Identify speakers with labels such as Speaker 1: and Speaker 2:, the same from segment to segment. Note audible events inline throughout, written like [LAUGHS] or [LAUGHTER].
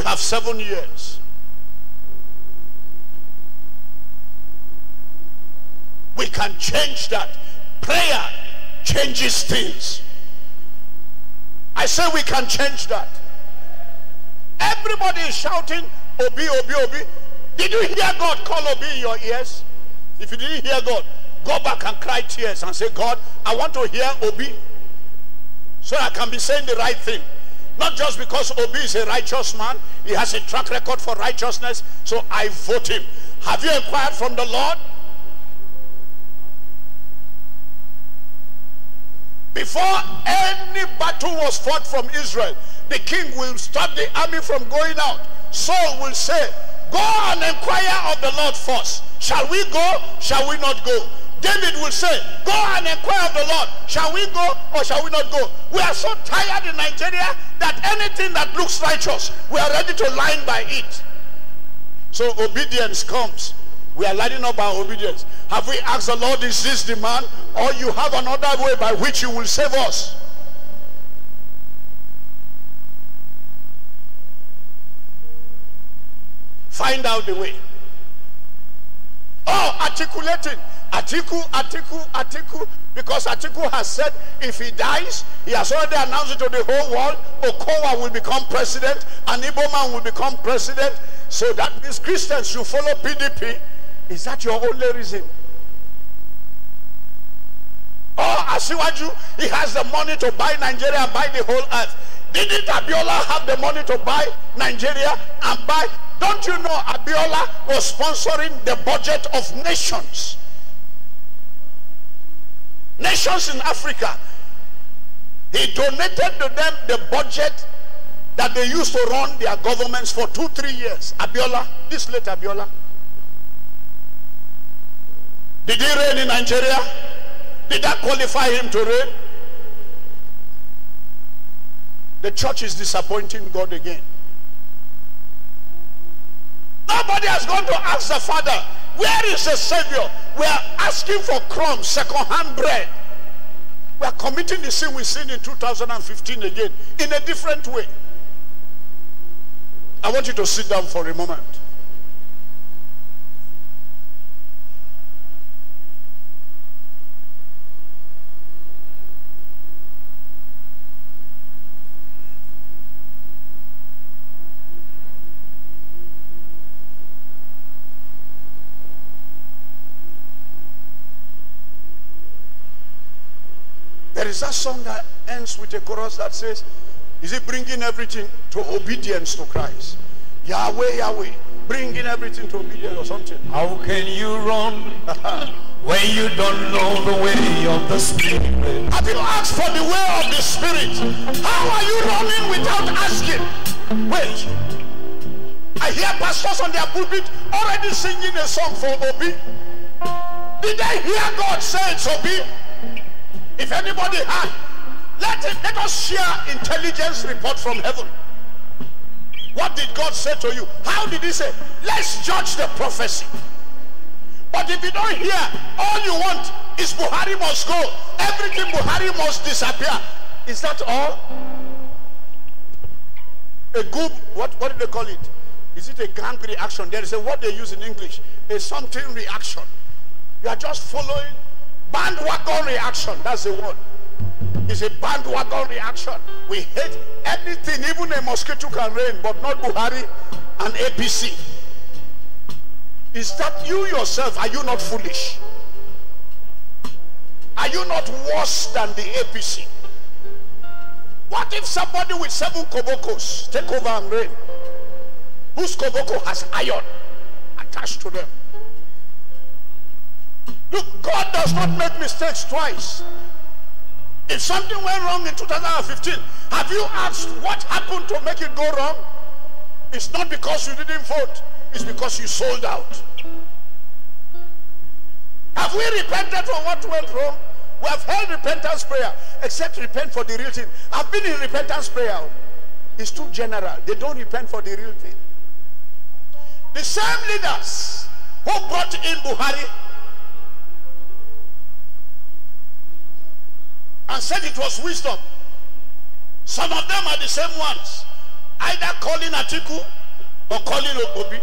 Speaker 1: We have seven years. We can change that. Prayer changes things. I say we can change that. Everybody is shouting, Obi, Obi, Obi. Did you hear God call Obi in your ears? If you didn't hear God, go back and cry tears and say, God, I want to hear Obi so I can be saying the right thing. Not just because Obi is a righteous man, he has a track record for righteousness, so I vote him. Have you inquired from the Lord? Before any battle was fought from Israel, the king will stop the army from going out. Saul will say, Go and inquire of the Lord first. Shall we go? Shall we not go? David will say, Go and inquire of the Lord. Shall we go or shall we not go? We are so tired in Nigeria that anything that looks righteous, we are ready to line by it. So obedience comes. We are lining up our obedience. Have we asked the Lord, is this the man? Or you have another way by which you will save us? Find out the way. Oh, articulating. Atiku, Atiku, Atiku. Because Atiku has said if he dies, he has already announced it to the whole world. Okowa will become president and Iboman will become president. So that means Christians should follow PDP. Is that your only reason? Oh, Asiwaju, he has the money to buy Nigeria and buy the whole earth. Didn't Abiola have the money to buy Nigeria and buy? Don't you know Abiola was sponsoring the budget of nations? Nations in Africa. He donated to them the budget that they used to run their governments for two, three years. Abiola, this late Abiola. Did he reign in Nigeria? Did that qualify him to reign? The church is disappointing God again. Nobody has gone to ask the Father, where is the Savior? We are asking for crumbs, second-hand bread. We are committing the sin we sinned in 2015 again, in a different way. I want you to sit down for a moment. Is that song that ends with a chorus that says, is it bringing everything to obedience to Christ? Yahweh, Yahweh, bringing everything to obedience or something.
Speaker 2: How can you run [LAUGHS] when you don't know the way of the Spirit?
Speaker 1: Have you asked for the way of the Spirit? How are you running without asking? Wait. I hear pastors on their pulpit already singing a song for Obi. Did they hear God say it's Obi? If anybody had, let it let us share intelligence report from heaven. What did God say to you? How did he say? Let's judge the prophecy. But if you don't hear, all you want is Buhari must go. Everything Buhari must disappear. Is that all? A good, what, what do they call it? Is it a gang reaction? There is a word they use in English. A something reaction. You are just following bandwagon reaction. That's the word. It's a bandwagon reaction. We hate anything, even a mosquito can reign, but not Buhari and APC. Is that you yourself? Are you not foolish? Are you not worse than the APC? What if somebody with seven kobokos take over and reign? Whose koboko has iron attached to them? Look, God does not make mistakes twice. If something went wrong in 2015, have you asked what happened to make it go wrong? It's not because you didn't vote. It's because you sold out. Have we repented for what went wrong? We have held repentance prayer, except repent for the real thing. I've been in repentance prayer. It's too general. They don't repent for the real thing. The same leaders who brought in Buhari and said it was wisdom. Some of them are the same ones Either calling Atiku or calling Obi.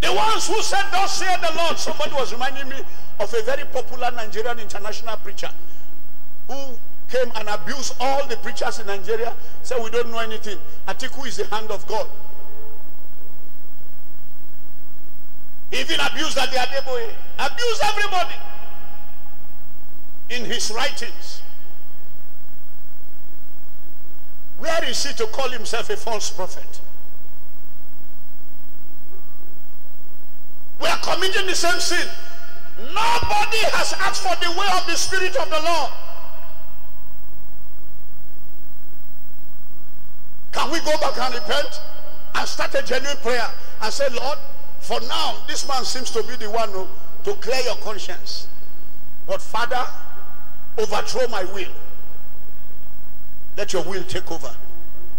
Speaker 1: The ones who said, Thus say the Lord. Somebody was reminding me of a very popular Nigerian international preacher who came and abused all the preachers in Nigeria. Said, We don't know anything. Atiku is the hand of God. Even abused Ade Adeboye. Abused everybody in his writings. Where is he to call himself a false prophet? We are committing the same sin. Nobody has asked for the way of the Spirit of the Lord. Can we go back and repent and start a genuine prayer and say, Lord, for now, this man seems to be the one who, to clear your conscience. But Father, overthrow my will. Let your will take over.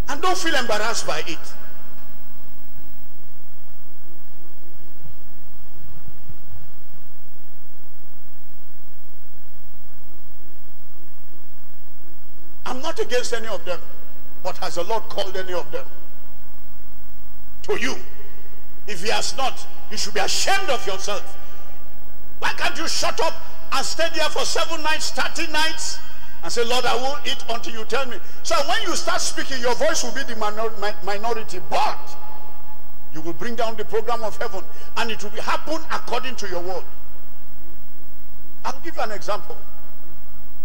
Speaker 1: And don't feel embarrassed by it. I'm not against any of them. But has the Lord called any of them? To you. If he has not, you should be ashamed of yourself. Why can't you shut up and stay there for seven nights, 30 nights, and say, Lord, I won't eat until you tell me. So when you start speaking, your voice will be the minor minority, but you will bring down the program of heaven, and it will happen according to your word. I'll give you an example.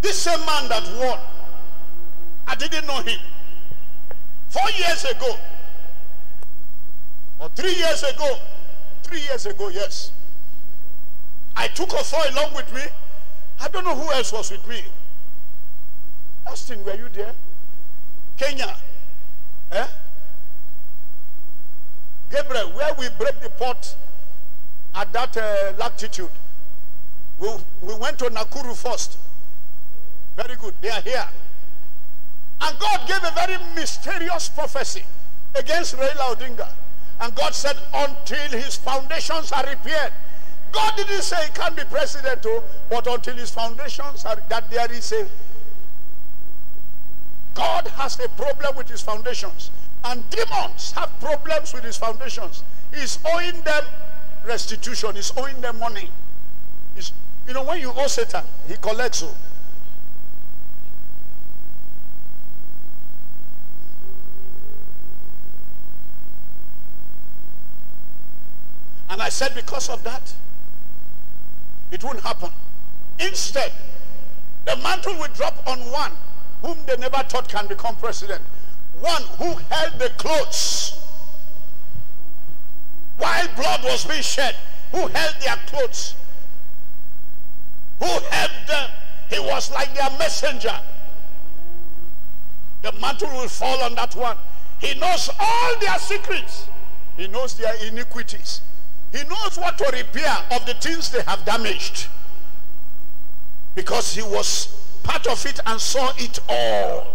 Speaker 1: This same man that won, I didn't know him. Four years ago, or three years ago, three years ago, yes. I took Ofo along with me. I don't know who else was with me. Austin, were you there? Kenya. Eh? Gabriel, where we break the pot at that uh, latitude. We, we went to Nakuru first. Very good. They are here. And God gave a very mysterious prophecy against Raila Odinga. And God said, until his foundations are repaired. God didn't say he can't be president, oh, but until his foundations are, that there is a, God has a problem with his foundations. And demons have problems with his foundations. He's owing them restitution. He's owing them money. He's, you know, when you owe Satan, he collects you. Oh. And I said because of that, it won't happen. Instead, the mantle will drop on one whom they never thought can become president. One who held the clothes while blood was being shed. Who held their clothes. Who helped them. He was like their messenger. The mantle will fall on that one. He knows all their secrets. He knows their iniquities. He knows what to repair of the things they have damaged. Because he was part of it and saw it all.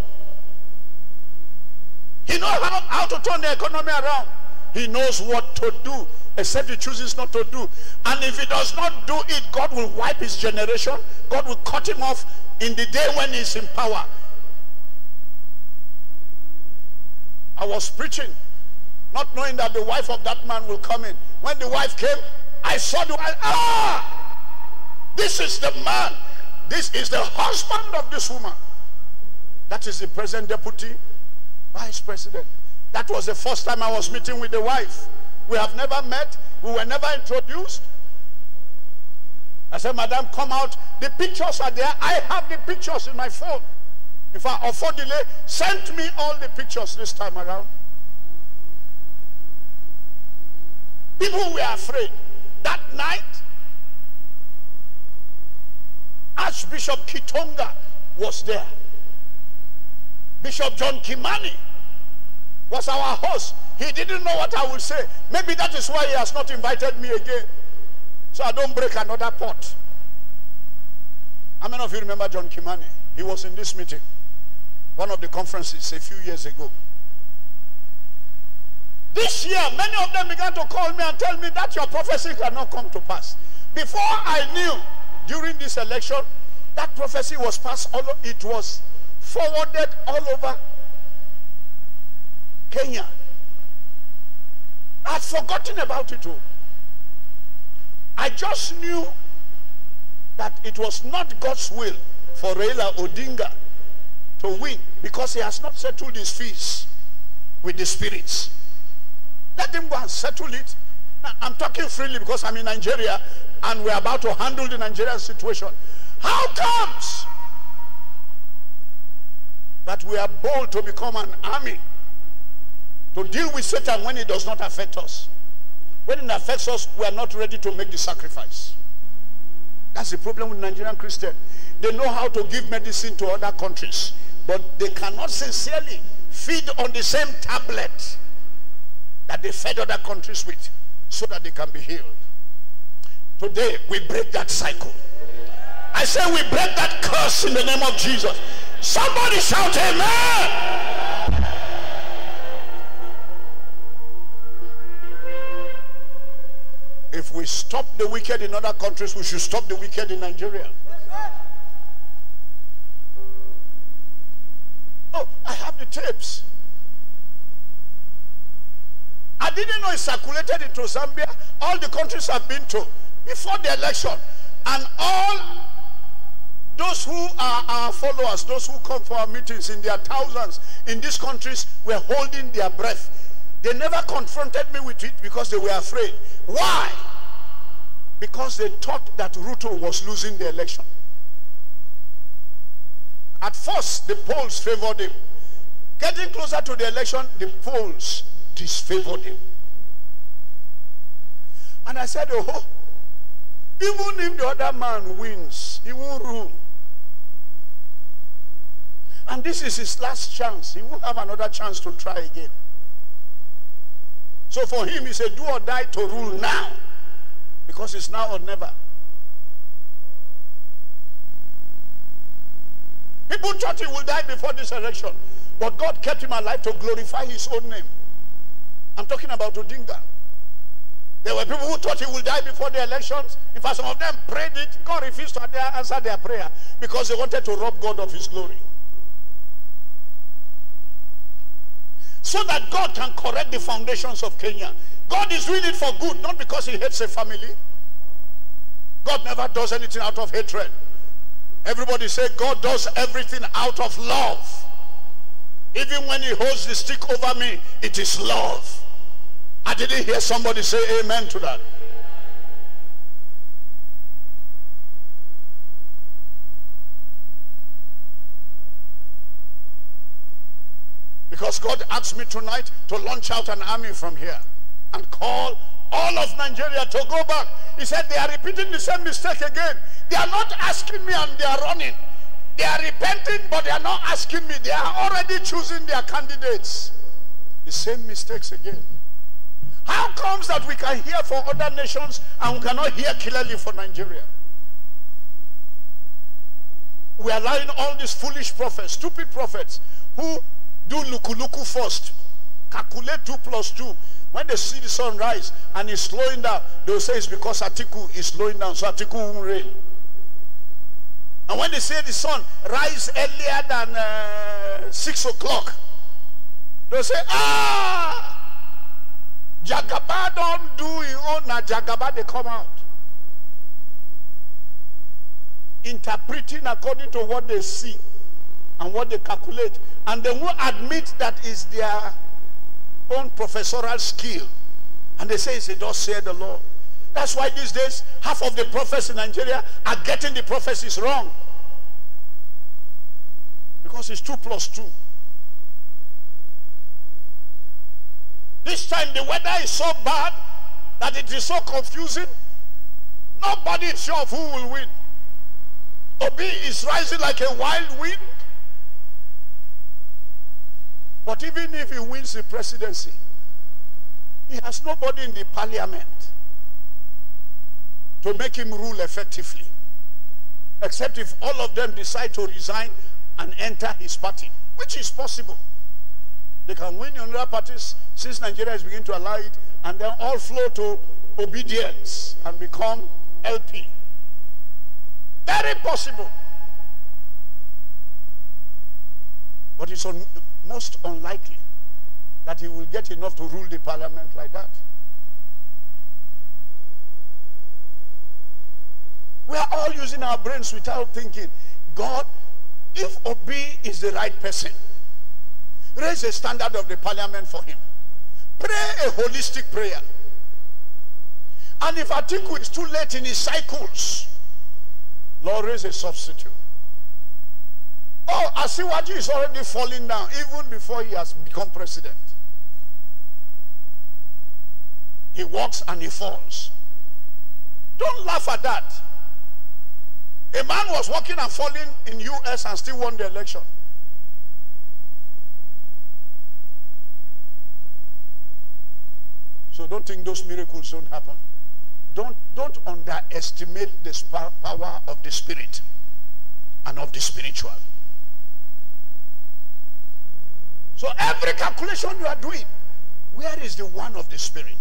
Speaker 1: He knows how, how to turn the economy around. He knows what to do, except he chooses not to do. And if he does not do it, God will wipe his generation. God will cut him off in the day when he's in power. I was preaching not knowing that the wife of that man will come in. When the wife came, I saw the wife. Ah! This is the man. This is the husband of this woman. That is the present deputy vice president. That was the first time I was meeting with the wife. We have never met. We were never introduced. I said, Madam, come out. The pictures are there. I have the pictures in my phone. In fact, Ofodile sent me all the pictures this time around. People were afraid. That night, Archbishop Kitonga was there. Bishop John Kimani was our host. He didn't know what I would say. Maybe that is why he has not invited me again. So I don't break another pot. How many of you remember John Kimani? He was in this meeting. One of the conferences a few years ago. This year, many of them began to call me and tell me that your prophecy cannot come to pass. Before I knew, during this election, that prophecy was passed, although it was forwarded all over Kenya. I'd forgotten about it all. I just knew that it was not God's will for Raila Odinga to win because he has not settled his fees with the spirits. Let them go and settle it. I'm talking freely because I'm in Nigeria and we're about to handle the Nigerian situation. How comes that we are bold to become an army to deal with Satan when it does not affect us? When it affects us, we are not ready to make the sacrifice. That's the problem with Nigerian Christians. They know how to give medicine to other countries, but they cannot sincerely feed on the same tablet that they fed other countries with so that they can be healed. Today, we break that cycle. I say we break that curse in the name of Jesus. Somebody shout amen. If we stop the wicked in other countries, we should stop the wicked in Nigeria. Oh, I have the tapes. I didn't know it circulated into Zambia. All the countries I've been to before the election. And all those who are our followers, those who come for our meetings in their thousands in these countries were holding their breath. They never confronted me with it because they were afraid. Why? Because they thought that Ruto was losing the election. At first, the polls favored him. Getting closer to the election, the polls disfavored him. And I said, oh, even if the other man wins, he won't rule. And this is his last chance. He won't have another chance to try again. So for him, he said, do or die to rule now. Because it's now or never. People thought he would die before this election. But God kept him alive to glorify his own name. I'm talking about Odinga. There were people who thought he would die before the elections. In fact, some of them prayed it. God refused to answer their prayer because they wanted to rob God of his glory. So that God can correct the foundations of Kenya. God is doing it for good, not because he hates a family. God never does anything out of hatred. Everybody say God does everything out of love. Even when he holds the stick over me, it is love. I didn't hear somebody say amen to that. Because God asked me tonight to launch out an army from here and call all of Nigeria to go back. He said they are repeating the same mistake again. They are not asking me and they are running. They are repenting, but they are not asking me. They are already choosing their candidates. The same mistakes again. How comes that we can hear for other nations and we cannot hear clearly for Nigeria? We are lying all these foolish prophets, stupid prophets, who do lukuluku first, calculate 2 plus 2. When they see the sun rise and it's slowing down, they'll say it's because Atiku is slowing down, so Atiku won't reign. And when they say the sun rise earlier than uh, 6 o'clock, they'll say, ah, Jagaba don't do it own, now Jagaba they come out. Interpreting according to what they see and what they calculate. And they will admit that is their own professorial skill. And they say it's a thus said the Lord. That's why these days, half of the prophets in Nigeria are getting the prophecies wrong. Because it's 2 plus 2. This time the weather is so bad that it is so confusing. Nobody is sure of who will win. Obi is rising like a wild wind. But even if he wins the presidency, he has nobody in the parliament to make him rule effectively. Except if all of them decide to resign and enter his party, which is possible. They can win in other parties since Nigeria is beginning to allow it and then all flow to obedience and become LP. Very possible. But it's un most unlikely that he will get enough to rule the parliament like that. We are all using our brains without thinking. God, if Obi is the right person, raise the standard of the parliament for him. Pray a holistic prayer. And if Atiku is too late in his cycles, Lord, raise a substitute. Oh, Asiwaju is already falling down even before he has become president. He walks and he falls. Don't laugh at that. A man was walking and falling in US and still won the election. So don't think those miracles don't happen. Don't, don't underestimate the power of the spirit and of the spiritual. So every calculation you are doing, where is the one of the spirit?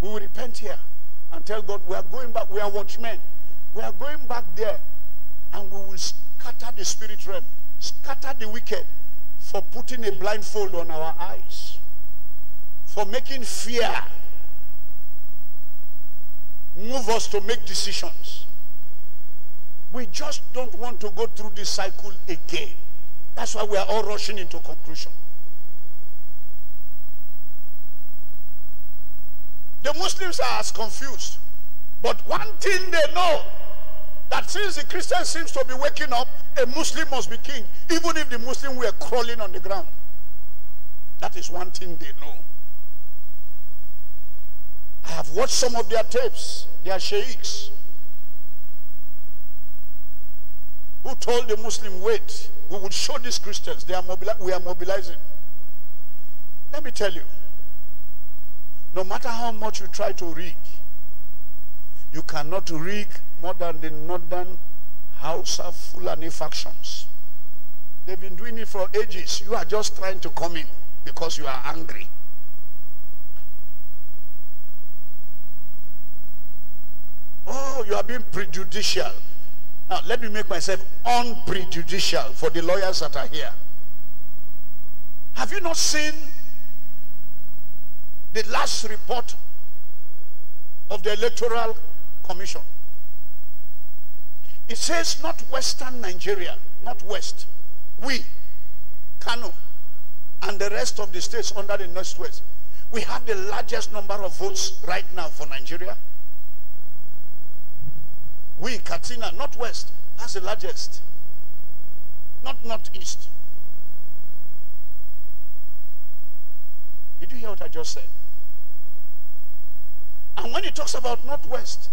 Speaker 1: We will repent here and tell God we are going back. We are watchmen. We are going back there and we will scatter the spirit realm, scatter the wicked for putting a blindfold on our eyes, for making fear move us to make decisions. We just don't want to go through this cycle again. That's why we are all rushing into conclusion. The Muslims are as confused. But one thing they know, that since the Christian seems to be waking up, a Muslim must be king, even if the Muslim were crawling on the ground. That is one thing they know. I have watched some of their tapes, their sheikhs, who told the Muslim, wait, we will show these Christians, they are we are mobilizing. Let me tell you, no matter how much you try to rig, you cannot rig more than the northern Hausa Fulani factions. They've been doing it for ages. You are just trying to come in because you are angry. Oh, you are being prejudicial. Now, let me make myself unprejudicial for the lawyers that are here. Have you not seen the last report of the Electoral Commission. It says not Western Nigeria, not West. We, Kano, and the rest of the states under the Northwest, we have the largest number of votes right now for Nigeria. We, Katsina, Northwest, has the largest. Not Northeast. Did you hear what I just said? And when he talks about Northwest,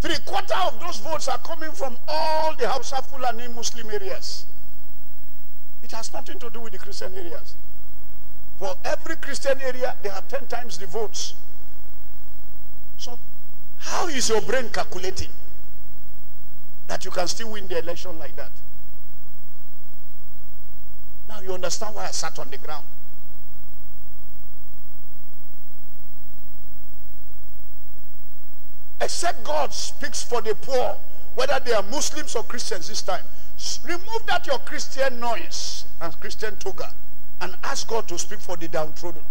Speaker 1: three quarter of those votes are coming from all the Hausa Fulani Muslim areas. It has nothing to do with the Christian areas. For every Christian area, they have 10 times the votes. So, how is your brain calculating that you can still win the election like that? Now you understand why I sat on the ground. Except God speaks for the poor, whether they are Muslims or Christians this time. Remove that your Christian noise and Christian toga and ask God to speak for the downtrodden,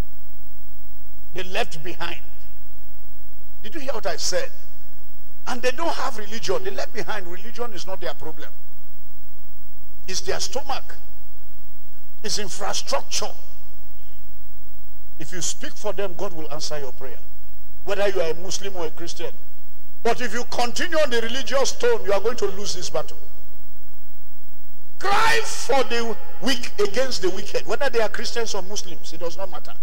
Speaker 1: the left behind. Did you hear what I said? And they don't have religion. They left behind, religion is not their problem. It's their stomach. It's infrastructure. If you speak for them, God will answer your prayer. Whether you are a Muslim or a Christian. But if you continue on the religious tone, you are going to lose this battle. Cry for the weak against the wicked, whether they are Christians or Muslims, it does not matter.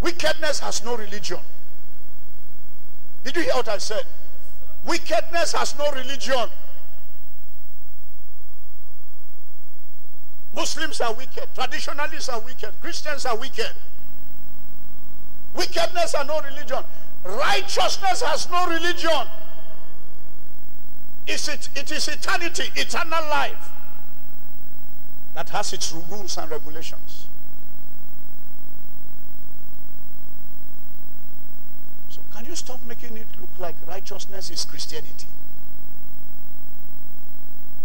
Speaker 1: Wickedness has no religion. Did you hear what I said? Wickedness has no religion. Muslims are wicked. Traditionalists are wicked. Christians are wicked. Wickedness has no religion. Righteousness has no religion. It's it, it is eternity, eternal life that has its rules and regulations. So can you stop making it look like righteousness is Christianity?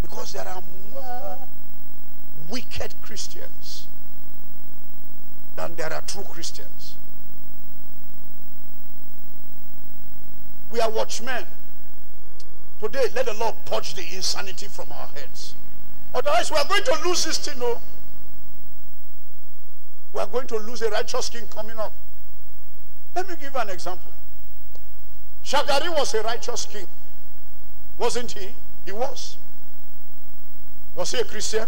Speaker 1: Because there are more wicked Christians than there are true Christians. We are watchmen. Today, let the Lord purge the insanity from our heads. Otherwise, we are going to lose this thing. No? We are going to lose a righteous king coming up. Let me give you an example. Shagari was a righteous king. Wasn't he? He was. Was he a Christian?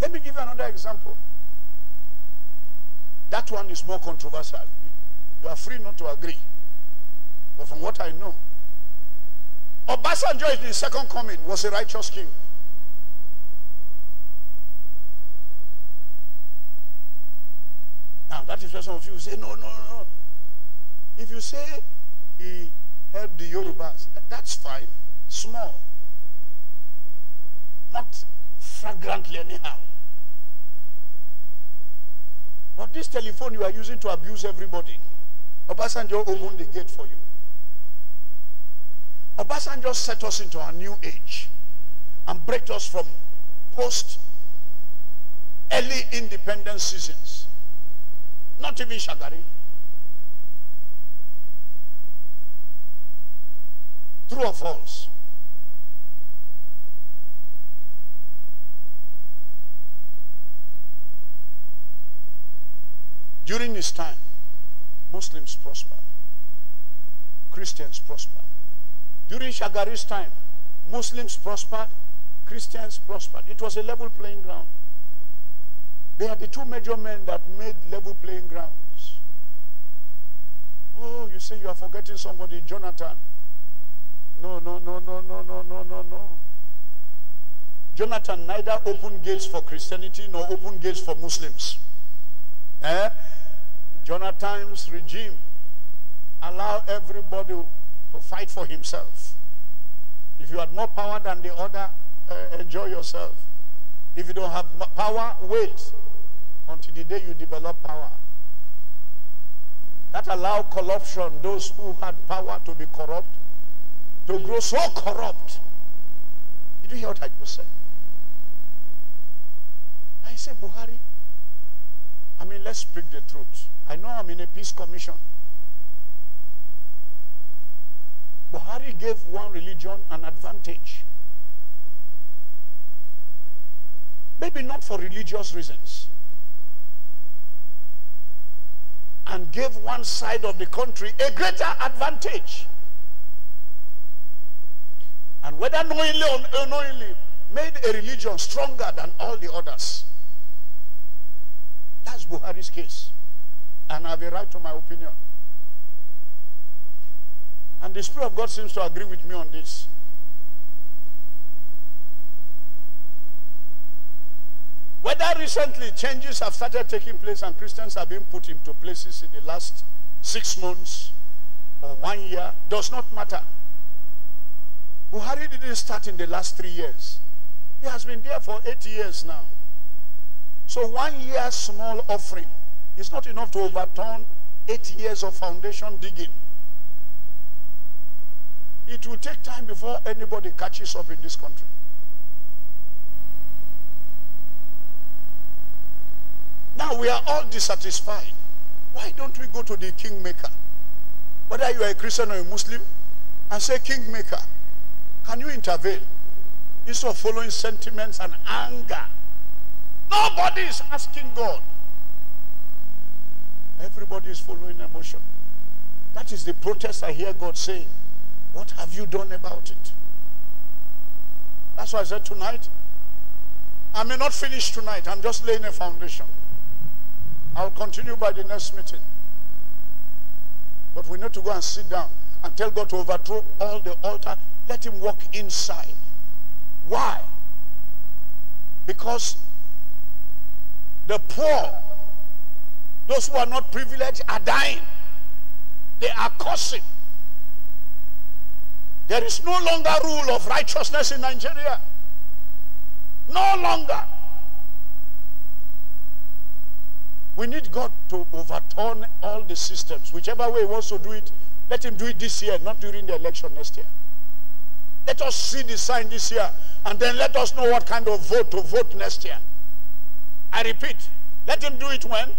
Speaker 1: Let me give you another example. That one is more controversial. You are free not to agree. But from what I know, Obasanjo in the second coming was a righteous king. Now that is why some of you say, no, no, no. If you say he helped the Yorubas, that's fine. Small. Not fragrantly anyhow. But this telephone you are using to abuse everybody, Obasanjo opened the gate for you. Obasanjo set us into a new age and break us from post early independence seasons. Not even Shagari. True or false? During this time, Muslims prospered. Christians prospered. During Shagari's time, Muslims prospered, Christians prospered. It was a level playing ground. They are the two major men that made level playing grounds. Oh, you say you are forgetting somebody, Jonathan. No, no, no, no, no, no, no, no, no. Jonathan neither opened gates for Christianity nor opened gates for Muslims. Eh? Jonathan's regime allow everybody to fight for himself. If you had more power than the other, uh, enjoy yourself. If you don't have power, wait until the day you develop power. That allow corruption, those who had power to be corrupt, to grow so corrupt. Did you hear what I just said? I said, Buhari, I mean, let's speak the truth. I know I'm in a peace commission. Buhari gave one religion an advantage. Maybe not for religious reasons. And gave one side of the country a greater advantage. And whether knowingly or unknowingly, made a religion stronger than all the others. That's Buhari's case. And I have a right to my opinion. And the Spirit of God seems to agree with me on this. Whether recently changes have started taking place and Christians have been put into places in the last six months or one year does not matter. Buhari didn't start in the last three years. He has been there for eight years now. So one year small offering is not enough to overturn eight years of foundation digging. It will take time before anybody catches up in this country. Now we are all dissatisfied. Why don't we go to the kingmaker? Whether you are a Christian or a Muslim, and say, Kingmaker, can you intervene? Instead of following sentiments and anger. Nobody is asking God. Everybody is following emotion. That is the protest I hear God saying. What have you done about it? That's why I said tonight, I may not finish tonight. I'm just laying a foundation. I'll continue by the next meeting. But we need to go and sit down and tell God to overthrow all the altar. Let him walk inside. Why? Because the poor, those who are not privileged, are dying. They are cursing. There is no longer rule of righteousness in Nigeria. No longer. We need God to overturn all the systems. Whichever way he wants to do it, let him do it this year, not during the election next year. Let us see the sign this year, and then let us know what kind of vote to vote next year. I repeat, let him do it when?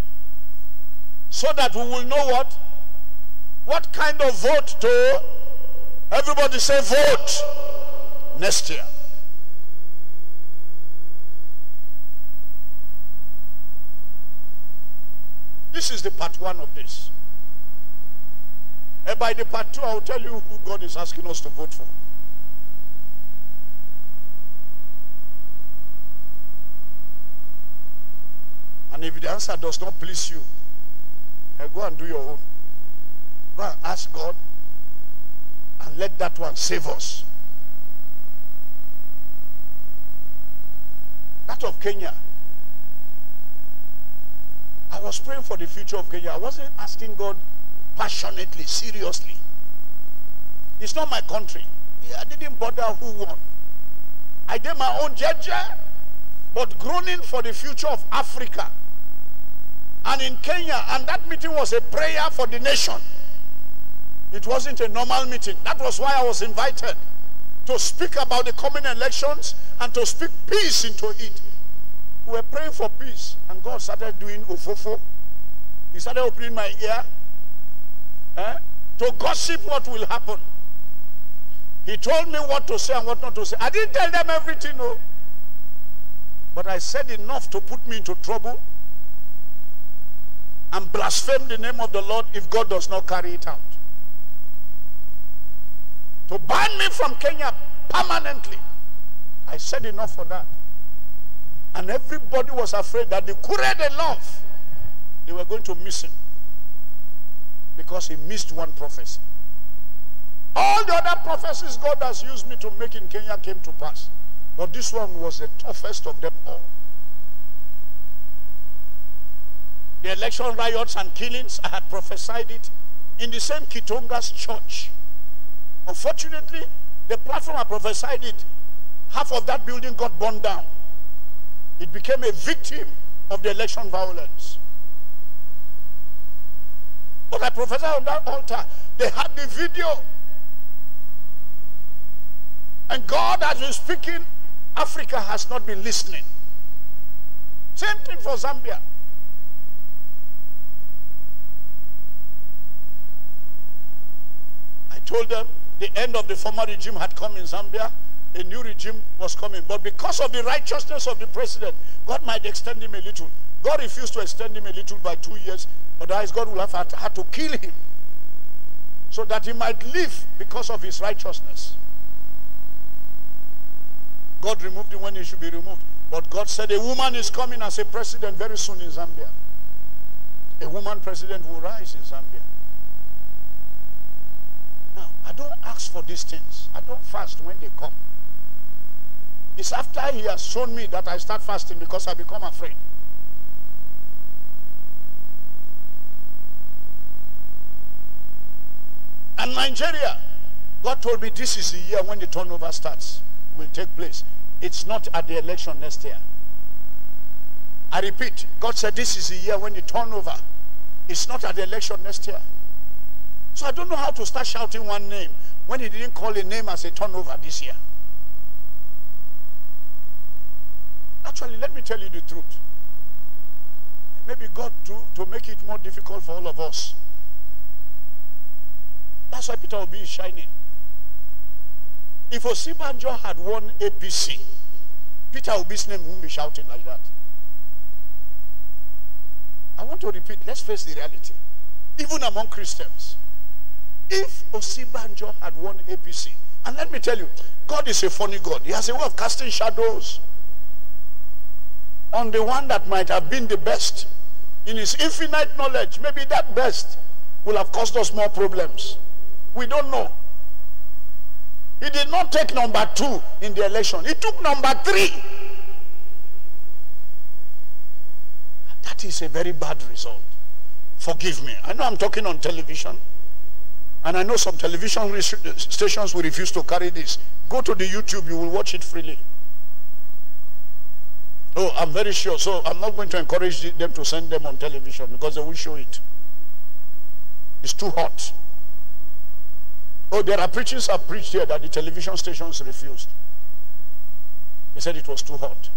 Speaker 1: So that we will know what? What kind of vote to? Everybody say vote next year. This is the part one of this. And by the part two, I'll tell you who God is asking us to vote for. And if the answer does not please you, uh, go and do your own. Go and ask God and let that one save us. That of Kenya. I was praying for the future of Kenya. I wasn't asking God passionately, seriously. It's not my country. I didn't bother who won. I did my own judge, but groaning for the future of Africa. And in Kenya, and that meeting was a prayer for the nation. It wasn't a normal meeting. That was why I was invited to speak about the coming elections and to speak peace into it. We were praying for peace, and God started doing ofofo. He started opening my ear eh, to gossip what will happen. He told me what to say and what not to say. I didn't tell them everything, no. But I said enough to put me into trouble and blaspheme the name of the Lord if God does not carry it out. To ban me from Kenya permanently. I said enough for that. And everybody was afraid that the Kure they love, they were going to miss him. Because he missed one prophecy. All the other prophecies God has used me to make in Kenya came to pass. But this one was the toughest of them all. The election riots and killings, I had prophesied it in the same Kitonga's church. Unfortunately, the platform I prophesied it, half of that building got burned down. It became a victim of the election violence. But I prophesied on that altar. They had the video. And God has been speaking. Africa has not been listening. Same thing for Zambia. Told them the end of the former regime had come in Zambia. A new regime was coming. But because of the righteousness of the president, God might extend him a little. God refused to extend him a little by two years. Otherwise, God would have had, had to kill him. So that he might live because of his righteousness. God removed him when he should be removed. But God said a woman is coming as a president very soon in Zambia. A woman president will rise in Zambia. I don't ask for these things. I don't fast when they come. It's after he has shown me that I start fasting because I become afraid. And Nigeria, God told me this is the year when the turnover starts, will take place. It's not at the election next year. I repeat, God said this is the year when the turnover is not at the election next year. So I don't know how to start shouting one name when he didn't call a name as a turnover this year. Actually, let me tell you the truth. Maybe God, to, to make it more difficult for all of us. That's why Peter Obi is shining. If Osinbajo had won APC, Peter Obi's name wouldn't be shouting like that. I want to repeat, let's face the reality. Even among Christians, if Osinbajo had won APC, and let me tell you, God is a funny God. He has a way of casting shadows on the one that might have been the best. In his infinite knowledge, maybe that best will have caused us more problems. We don't know. He did not take number two in the election. He took number three. That is a very bad result. Forgive me. I know I'm talking on television. And I know some television stations will refuse to carry this. Go to the YouTube. You will watch it freely. Oh, I'm very sure. So I'm not going to encourage them to send them on television because they will show it. It's too hot. Oh, there are preachers have preached here that the television stations refused. They said it was too hot.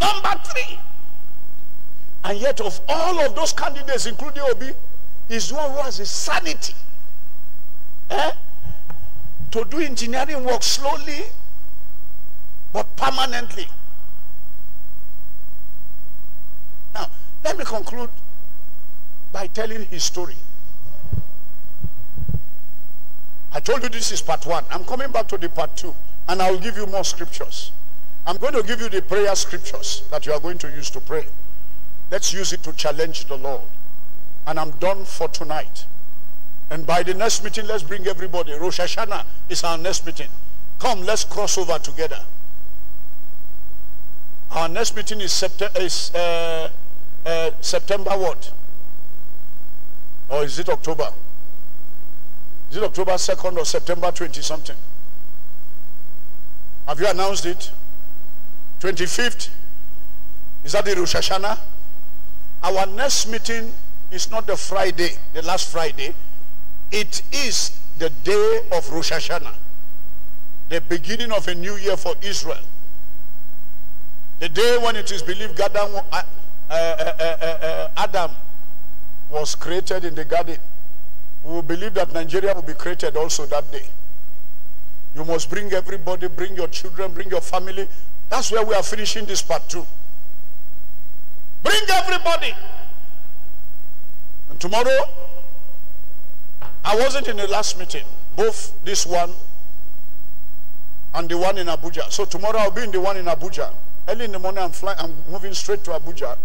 Speaker 1: Number three. And yet of all of those candidates, including Obi, is one who has a sanity. Eh? To do engineering work slowly, but permanently. Now, let me conclude by telling his story. I told you this is part one. I'm coming back to the part two, and I will give you more scriptures. I'm going to give you the prayer scriptures that you are going to use to pray. Let's use it to challenge the Lord. And I'm done for tonight. And by the next meeting, let's bring everybody. Rosh Hashanah is our next meeting. Come, let's cross over together. Our next meeting is, September, is uh, uh, September what? Or is it October? Is it October 2nd or September 20 something? Have you announced it? 25th? Is that the Rosh Hashanah? Our next meeting is not the Friday, the last Friday. It is the day of Rosh Hashanah. The beginning of a new year for Israel. The day when it is believed Adam, uh, uh, uh, Adam was created in the garden. We believe that Nigeria will be created also that day. You must bring everybody, bring your children, bring your family. That's where we are finishing this part two. Bring everybody. And tomorrow, I wasn't in the last meeting. Both this one and the one in Abuja. So tomorrow I'll be in the one in Abuja. Early in the morning, I'm, flying, I'm moving straight to Abuja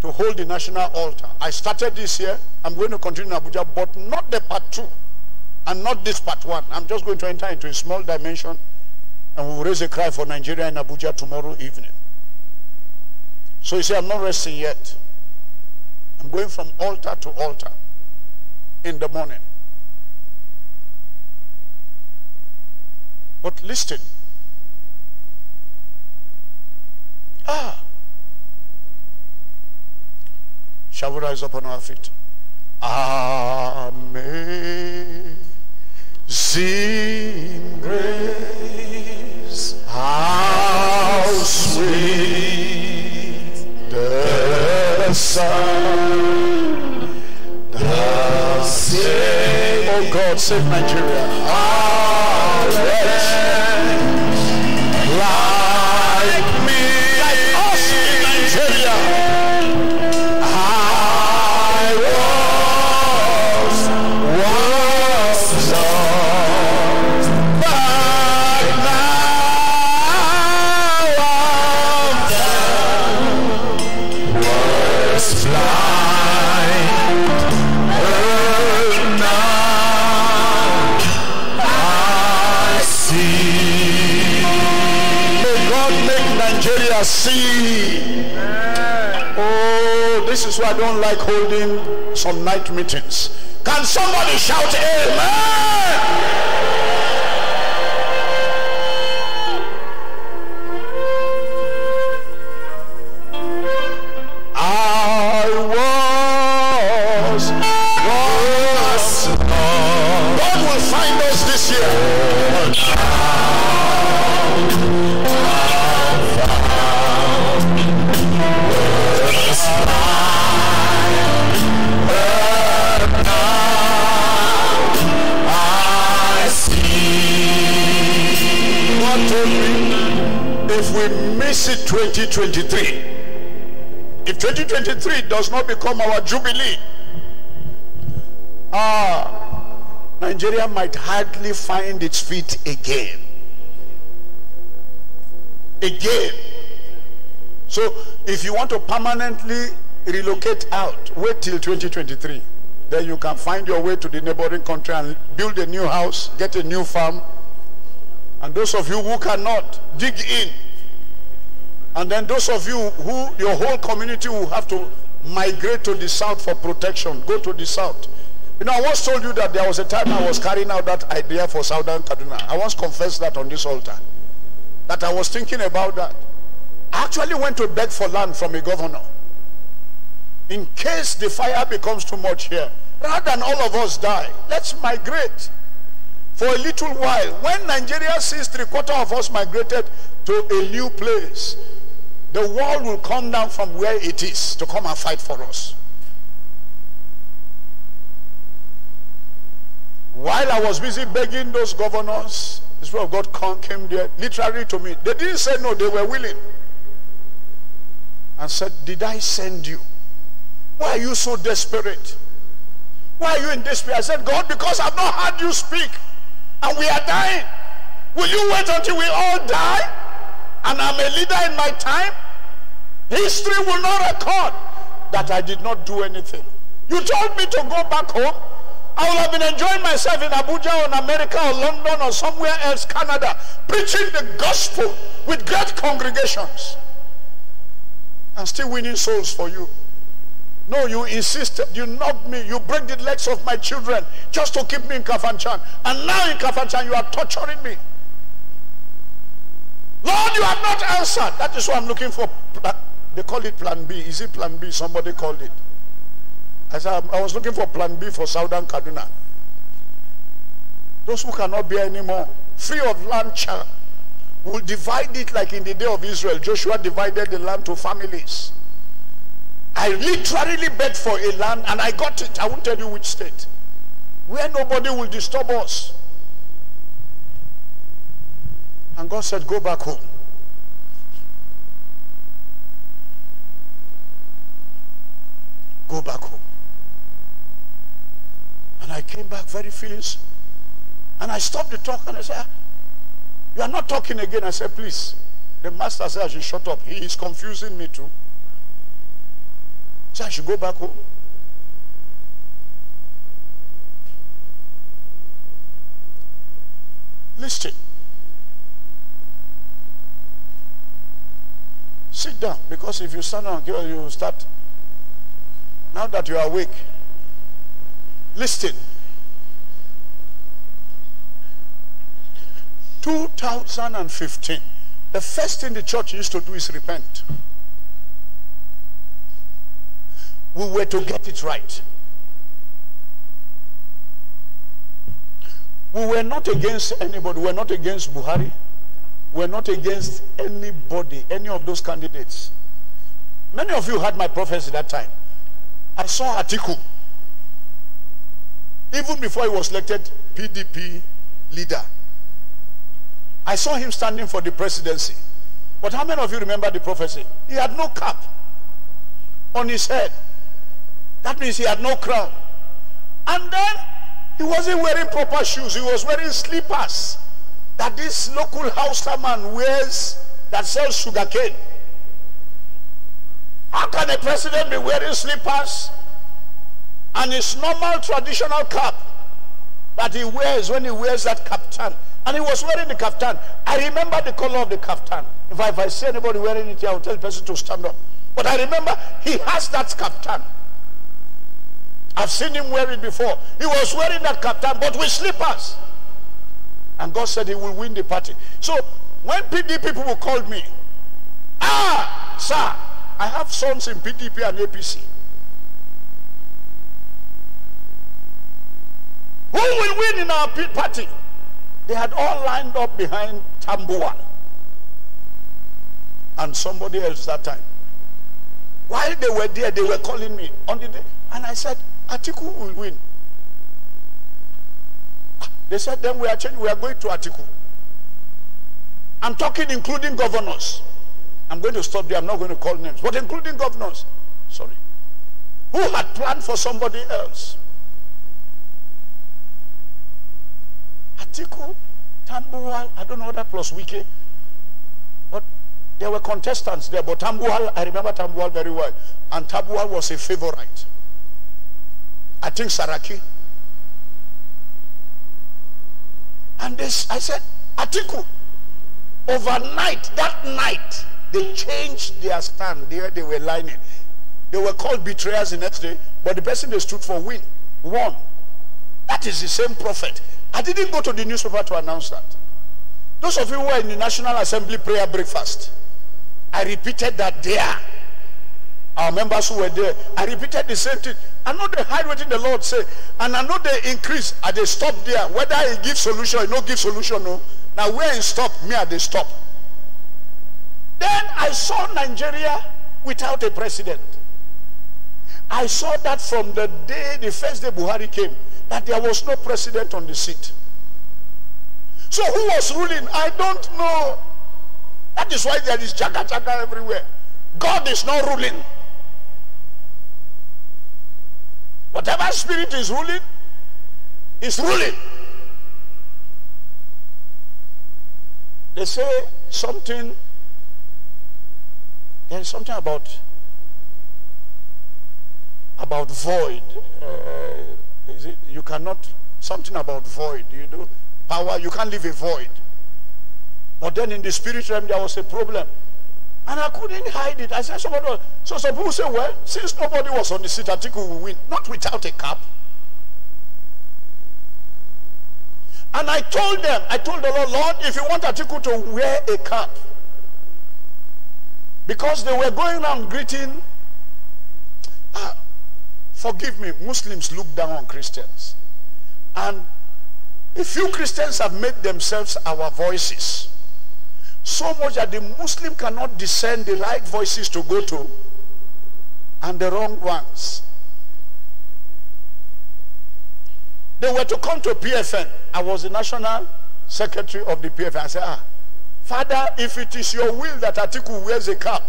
Speaker 1: to hold the national altar. I started this year. I'm going to continue in Abuja, but not the part two and not this part one. I'm just going to enter into a small dimension and we'll raise a cry for Nigeria in Abuja tomorrow evening. So you see, I'm not resting yet. I'm going from altar to altar in the morning. But listen. Ah. Shall we rise up on our feet? Amazing grace, how sweet the saved. Oh God, save Nigeria. Ah, Nigeria see. Oh, this is why I don't like holding some night meetings. Can somebody shout amen? 2023 does not become our jubilee, ah, Nigeria might hardly find its feet again. Again. So if you want to permanently relocate out, wait till 2023. Then you can find your way to the neighboring country and build a new house, get a new farm. And those of you who cannot, dig in. And then those of you who, your whole community will have to migrate to the south for protection, go to the south. You know, I once told you that there was a time I was carrying out that idea for Southern Kaduna. I once confessed that on this altar. that I was thinking about that. I actually went to beg for land from a governor. In case the fire becomes too much here, rather than all of us die, let's migrate for a little while. When Nigeria sees three quarter of us migrated to a new place, the world will come down from where it is to come and fight for us. While I was busy begging those governors, the Spirit of God came there literally to me. They didn't say no, they were willing. And said, Did I send you? Why are you so desperate? Why are you in despair? I said, God, because I've not heard you speak. And we are dying. Will you wait until we all die? And I'm a leader in my time? History will not record that I did not do anything. You told me to go back home. I would have been enjoying myself in Abuja or in America or London or somewhere else, Canada, preaching the gospel with great congregations and still winning souls for you. No, you insisted, you knocked me, you break the legs of my children just to keep me in Kafanchan. And now in Kafanchan, you are torturing me. Lord, you have not answered. That is what I'm looking for. They call it plan B. Is it plan B? Somebody called it. I said, I was looking for plan B for Southern Kaduna. Those who cannot bear anymore, free of land child, will divide it like in the day of Israel. Joshua divided the land to families. I literally begged for a land and I got it. I won't tell you which state. Where nobody will disturb us. And God said, go back home. Go back home. And I came back very feeling. And I stopped the talk and I said, ah, you are not talking again. I said, please. The master said I should shut up. He is confusing me too. So I should go back home. Listen. Sit down because if you stand on you will start. Now that you are awake, listen. 2015, the first thing the church used to do is repent. we were to get it right. We were not against anybody. We were not against Buhari. We were not against anybody, any of those candidates. Many of you had my prophecy that time. I saw Atiku. Even before he was elected PDP leader. I saw him standing for the presidency. But how many of you remember the prophecy? He had no cap on his head. That means he had no crown. And then he wasn't wearing proper shoes. He was wearing slippers that this local house man wears that sells sugarcane. How can a president be wearing slippers and his normal traditional cap that he wears when he wears that kaftan? And he was wearing the kaftan. I remember the color of the kaftan. If I, if I see anybody wearing it here, I'll tell the person to stand up. But I remember he has that kaftan. I've seen him wear it before. He was wearing that kaftan, but with slippers. And God said he will win the party. So when PDP people called me, ah, sir, I have sons in PDP and APC. Who will win in our party? They had all lined up behind Tambuwal and somebody else that time. While they were there, they were calling me on the day. And I said, Atiku will win. They said then we are changing, we are going to Atiku. I'm talking including governors. I'm going to stop there. I'm not going to call names. But including governors. Sorry. Who had planned for somebody else. Atiku, Tambuwal, I don't know that plus Wike. But there were contestants there. But Tambuwal, I remember Tambuwal very well. And Tambuwal was a favorite. I think Saraki. And this, I said, Atiku, overnight, that night, they changed their stand. There they were lining. They were called betrayers the next day, but the person they stood for win, won. That is the same prophet. I didn't go to the newspaper to announce that. Those of you who were in the National Assembly prayer breakfast, I repeated that there. Our members who were there, I repeated the same thing. I know they hide what the Lord say, and I know they increase, and they stop there. Whether he give solution, or no give solution, no. Now where he stop, me at they stop. Then I saw Nigeria without a president. I saw that from the day, the first day Buhari came, that there was no president on the seat. So who was ruling? I don't know. That is why there is jaga jaga everywhere. God is not ruling. Whatever spirit is ruling, is ruling. They say something, there is something about about void. Uh, is it, you cannot, something about void. You know, power, you can't leave a void. But then in the spirit realm, there was a problem. And I couldn't hide it. I said, so some people say, well, since nobody was on the seat, Atiku will win. Not without a cap. And I told them, I told the Lord, Lord, if you want Atiku to wear a cap, because they were going around greeting, uh, forgive me, Muslims look down on Christians. And a few Christians have made themselves our voices. So much that the Muslim cannot discern the right voices to go to and the wrong ones. They were to come to PFN. I was the national secretary of the PFN. I said, ah, Father, if it is your will that Atiku wears a cap,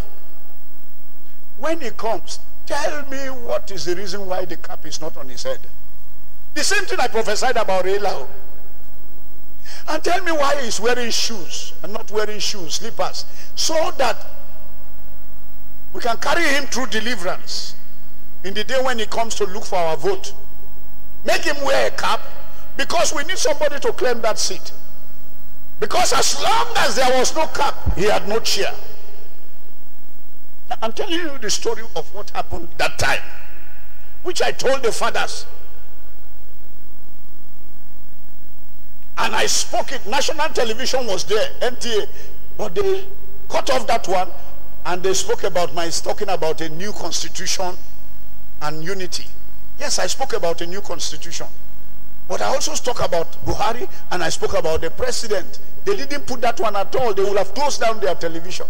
Speaker 1: when he comes, tell me what is the reason why the cap is not on his head. The same thing I prophesied about Raila. And tell me why he's wearing shoes and not wearing shoes, slippers, so that we can carry him through deliverance in the day when he comes to look for our vote. Make him wear a cap because we need somebody to claim that seat. Because as long as there was no cap, he had no chair. I'm telling you the story of what happened that time, which I told the fathers. And I spoke it. National television was there, NTA. But they cut off that one and they spoke about my talking about a new constitution and unity. Yes, I spoke about a new constitution. But I also spoke about Buhari and I spoke about the president. They didn't put that one at all. They would have closed down their television.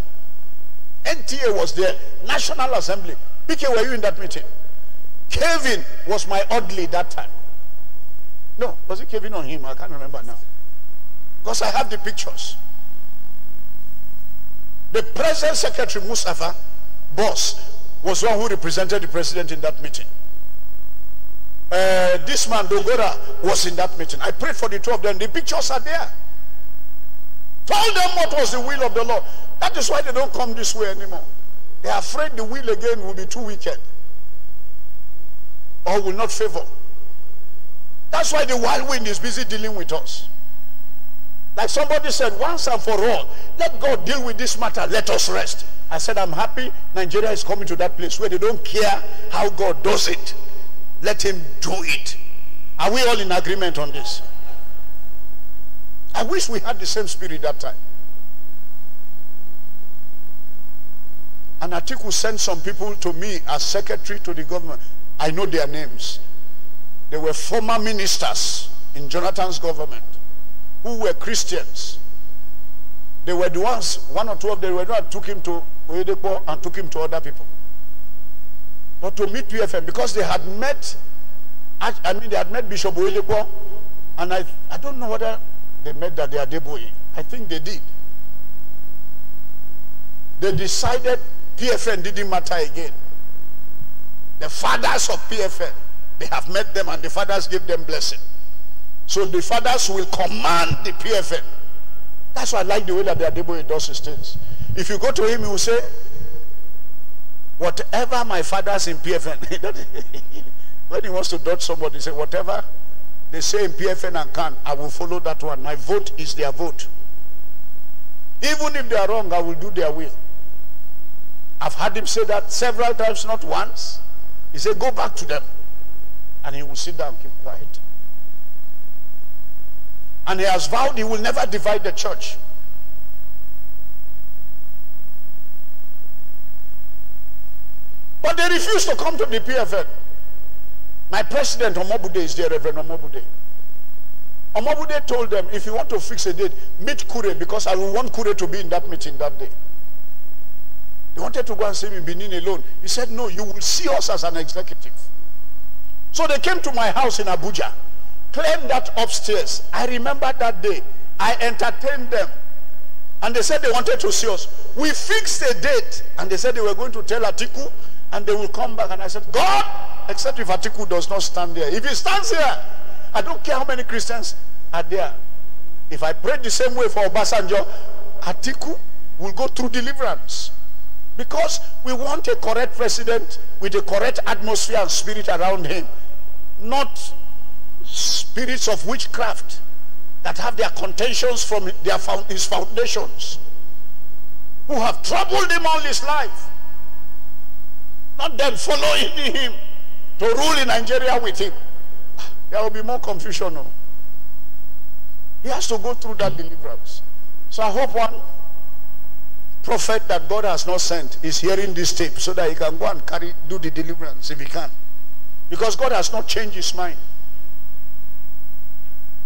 Speaker 1: NTA was there. National Assembly. PK, were you in that meeting? Kevin was my oddly that time. No, was it Kevin or him? I can't remember now. Because I have the pictures. The present secretary, Mustapha, boss, was one who represented the president in that meeting. Uh, this man, Dogara, was in that meeting. I prayed for the two of them. The pictures are there. Told them what was the will of the Lord. That is why they don't come this way anymore. They are afraid the will again will be too wicked. Or will not favor. That's why the wild wind is busy dealing with us. Like somebody said, once and for all, let God deal with this matter. Let us rest. I said, I'm happy Nigeria is coming to that place where they don't care how God does it. Let him do it. Are we all in agreement on this? I wish we had the same spirit that time. And Atiku sent some people to me as secretary to the government. I know their names. They were former ministers in Jonathan's government who were Christians. They were the ones, one or two of them were the ones took him to Oyedepo and took him to other people. But to meet PFN, because they had met, I mean, they had met Bishop Oyedepo, and I, I don't know whether they met that they are. I think they did. They decided PFN didn't matter again. The fathers of PFN they have met them and the fathers give them blessing. So the fathers will command the PFN. That's why I like the way that the Adeboye does his things. If you go to him, he will say, whatever my fathers in PFN, [LAUGHS] [LAUGHS] when he wants to dodge somebody, he say, whatever they say in PFN and can, I will follow that one. My vote is their vote. Even if they are wrong, I will do their will. I've had him say that several times, not once. He said, go back to them and he will sit down and keep quiet. And he has vowed he will never divide the church. But they refuse to come to the PFN. My president, Omobude, is there, Reverend Omobude. Omobude told them, if you want to fix a date, meet Kure, because I will want Kure to be in that meeting that day. They wanted to go and see me in Benin alone. He said, no, you will see us as an executive. So they came to my house in Abuja, claimed that upstairs. I remember that day. I entertained them. And they said they wanted to see us. We fixed a date. And they said they were going to tell Atiku and they will come back. And I said, God, except if Atiku does not stand there. If he stands here, I don't care how many Christians are there. If I pray the same way for Obasanjo, Atiku will go through deliverance. Because we want a correct president with a correct atmosphere and spirit around him. Not spirits of witchcraft that have their contentions from their found, his foundations. Who have troubled him all his life. Not them following [LAUGHS] him to rule in Nigeria with him there will be more confusion. No? He has to go through that deliverance. So I hope one prophet that God has not sent is hearing this tape so that he can go and carry do the deliverance if he can. Because God has not changed his mind.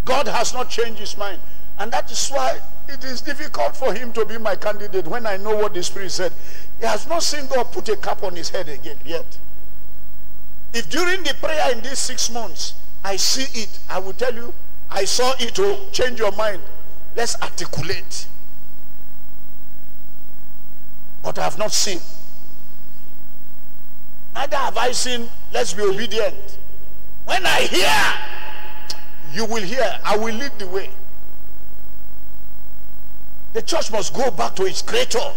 Speaker 1: God has not changed his mind. And that is why it is difficult for him to be my candidate when I know what the Spirit said. He has not seen God put a cap on his head again yet. If during the prayer in these six months, I see it. I will tell you, I saw it. Oh, change your mind. Let's articulate. But I have not seen. Neither have I seen. Let's be obedient. When I hear, you will hear. I will lead the way. The church must go back to its creator.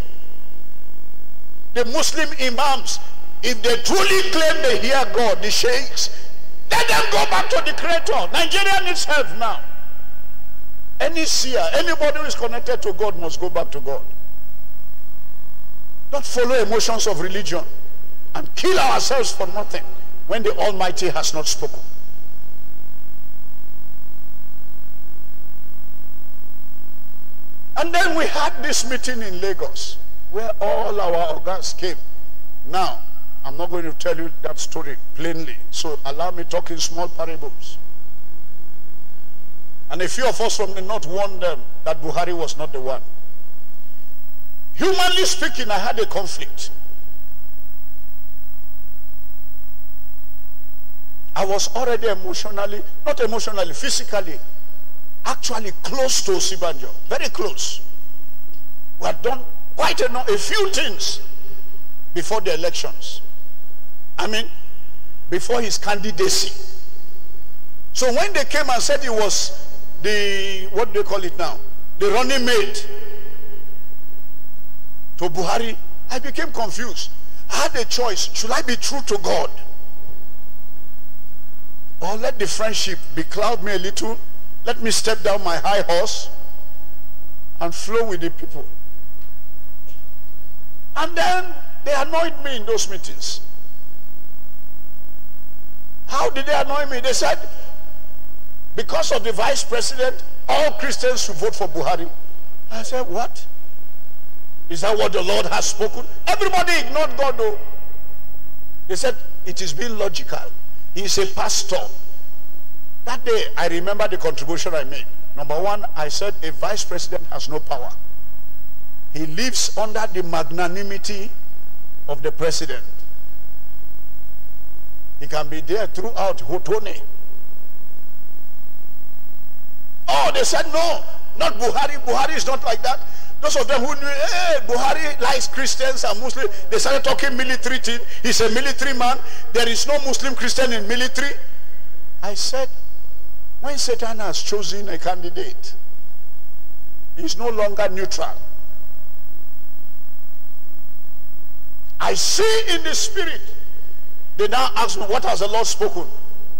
Speaker 1: The Muslim imams, if they truly claim they hear God, the sheikhs, let them go back to the creator. Nigeria needs help now. Any seer, anybody who is connected to God must go back to God. Don't follow emotions of religion and kill ourselves for nothing when the Almighty has not spoken. And then we had this meeting in Lagos where all our organs came. Now, I'm not going to tell you that story plainly. So allow me talk in small parables. And a few of us from the north warned them that Buhari was not the one. Humanly speaking, I had a conflict. I was already emotionally, not emotionally, physically, actually close to Sibanjo. Very close. We had done quite a, a few things before the elections. I mean, before his candidacy. So when they came and said he was the, what do they call it now? The running mate to Buhari, I became confused. I had a choice. Should I be true to God? Or let the friendship becloud me a little? Let me step down my high horse and flow with the people. And then they annoyed me in those meetings. How did they annoy me? They said, because of the vice president, all Christians should vote for Buhari. I said, what? Is that what the Lord has spoken? Everybody ignored God though. They said, it is being logical. He is a pastor. That day, I remember the contribution I made. Number one, I said a vice president has no power. He lives under the magnanimity of the president. He can be there throughout Hotone. Oh, they said no, not Buhari. Buhari is not like that. Those of them who knew, hey, Buhari likes Christians and Muslims, they started talking military thing. He's a military man. There is no Muslim Christian in military. I said, when Satan has chosen a candidate, he's no longer neutral. I see in the spirit they now asked me, what has the Lord spoken?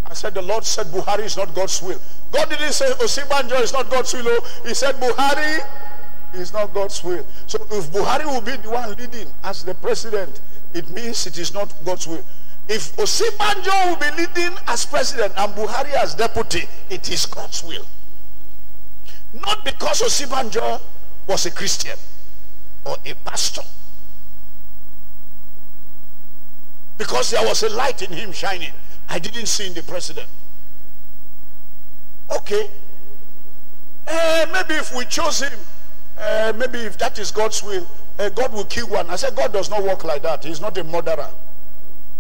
Speaker 1: I said, the Lord said Buhari is not God's will. God didn't say Osinbajo is not God's will. He said Buhari is not God's will. So if Buhari will be the one leading as the president, it means it is not God's will. If Osinbajo will be leading as president and Buhari as deputy, it is God's will. Not because Osinbajo was a Christian or a pastor Because there was a light in him shining. I didn't see in the president. Okay. Uh, maybe if we chose him, uh, maybe if that is God's will, uh, God will kill one. I said, God does not work like that. He's not a murderer.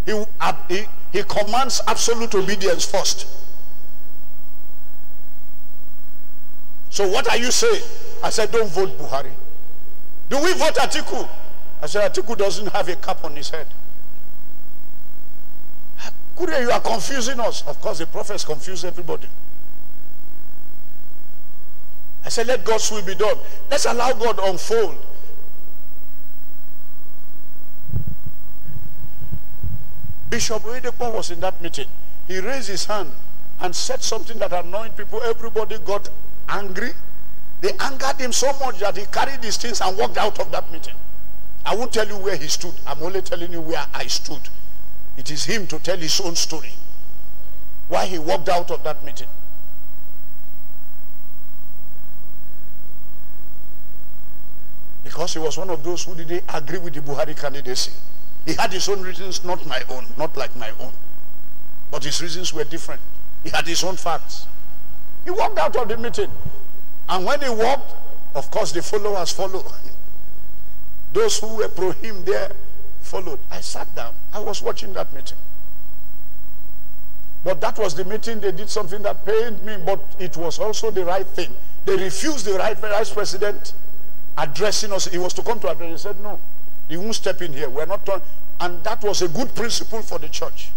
Speaker 1: He, he, he commands absolute obedience first. So what are you saying? I said, don't vote Buhari. Do we vote Atiku? I said, Atiku doesn't have a cap on his head. Kure, you are confusing us. Of course, the prophets confuse everybody. I said, let God's will be done. Let's allow God unfold. Bishop Oyedepo was in that meeting. He raised his hand and said something that annoyed people. Everybody got angry. They angered him so much that he carried his things and walked out of that meeting. I won't tell you where he stood. I'm only telling you where I stood. It is him to tell his own story. Why he walked out of that meeting. Because he was one of those who didn't agree with the Buhari candidacy. He had his own reasons, not my own, not like my own. But his reasons were different. He had his own facts. He walked out of the meeting. And when he walked, of course the followers followed. [LAUGHS] Those who were pro him there followed. I sat down. I was watching that meeting. But that was the meeting. They did something that pained me, but it was also the right thing. They refused the right vice president addressing us. He was to come to address. He said, no, he won't step in here. We're not done. And that was a good principle for the church.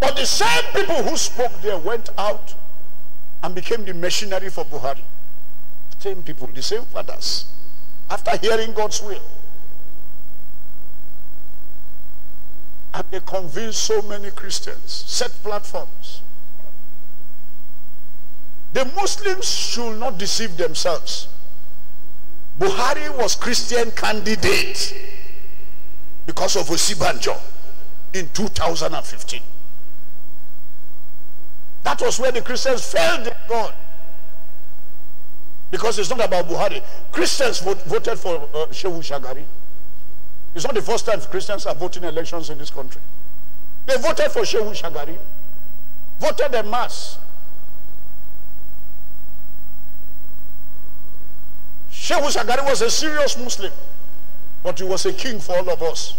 Speaker 1: But the same people who spoke there went out and became the machinery for Buhari. Same people, the same fathers. After hearing God's will. And they convinced so many Christians, set platforms. The Muslims should not deceive themselves. Buhari was Christian candidate because of Osinbajo in 2015. That was where the Christians failed God. Because it's not about Buhari. Christians vote, voted for uh, Shehu Shagari. It's not the first time Christians are voting elections in this country. They voted for Shehu Shagari. Voted en mass. Shehu Shagari was a serious Muslim. But he was a king for all of us.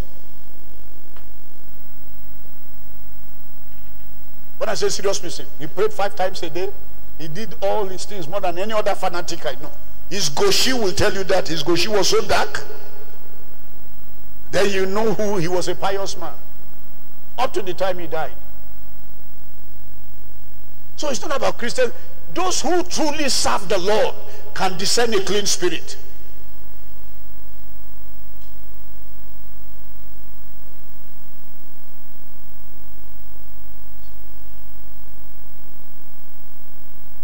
Speaker 1: When I say serious Muslim, he prayed five times a day. He did all these things more than any other fanatic I know. His Goshi will tell you that. His Goshi was so dark. Then you know who he was a pious man. Up to the time he died. So it's not about Christians. Those who truly serve the Lord can discern a clean spirit.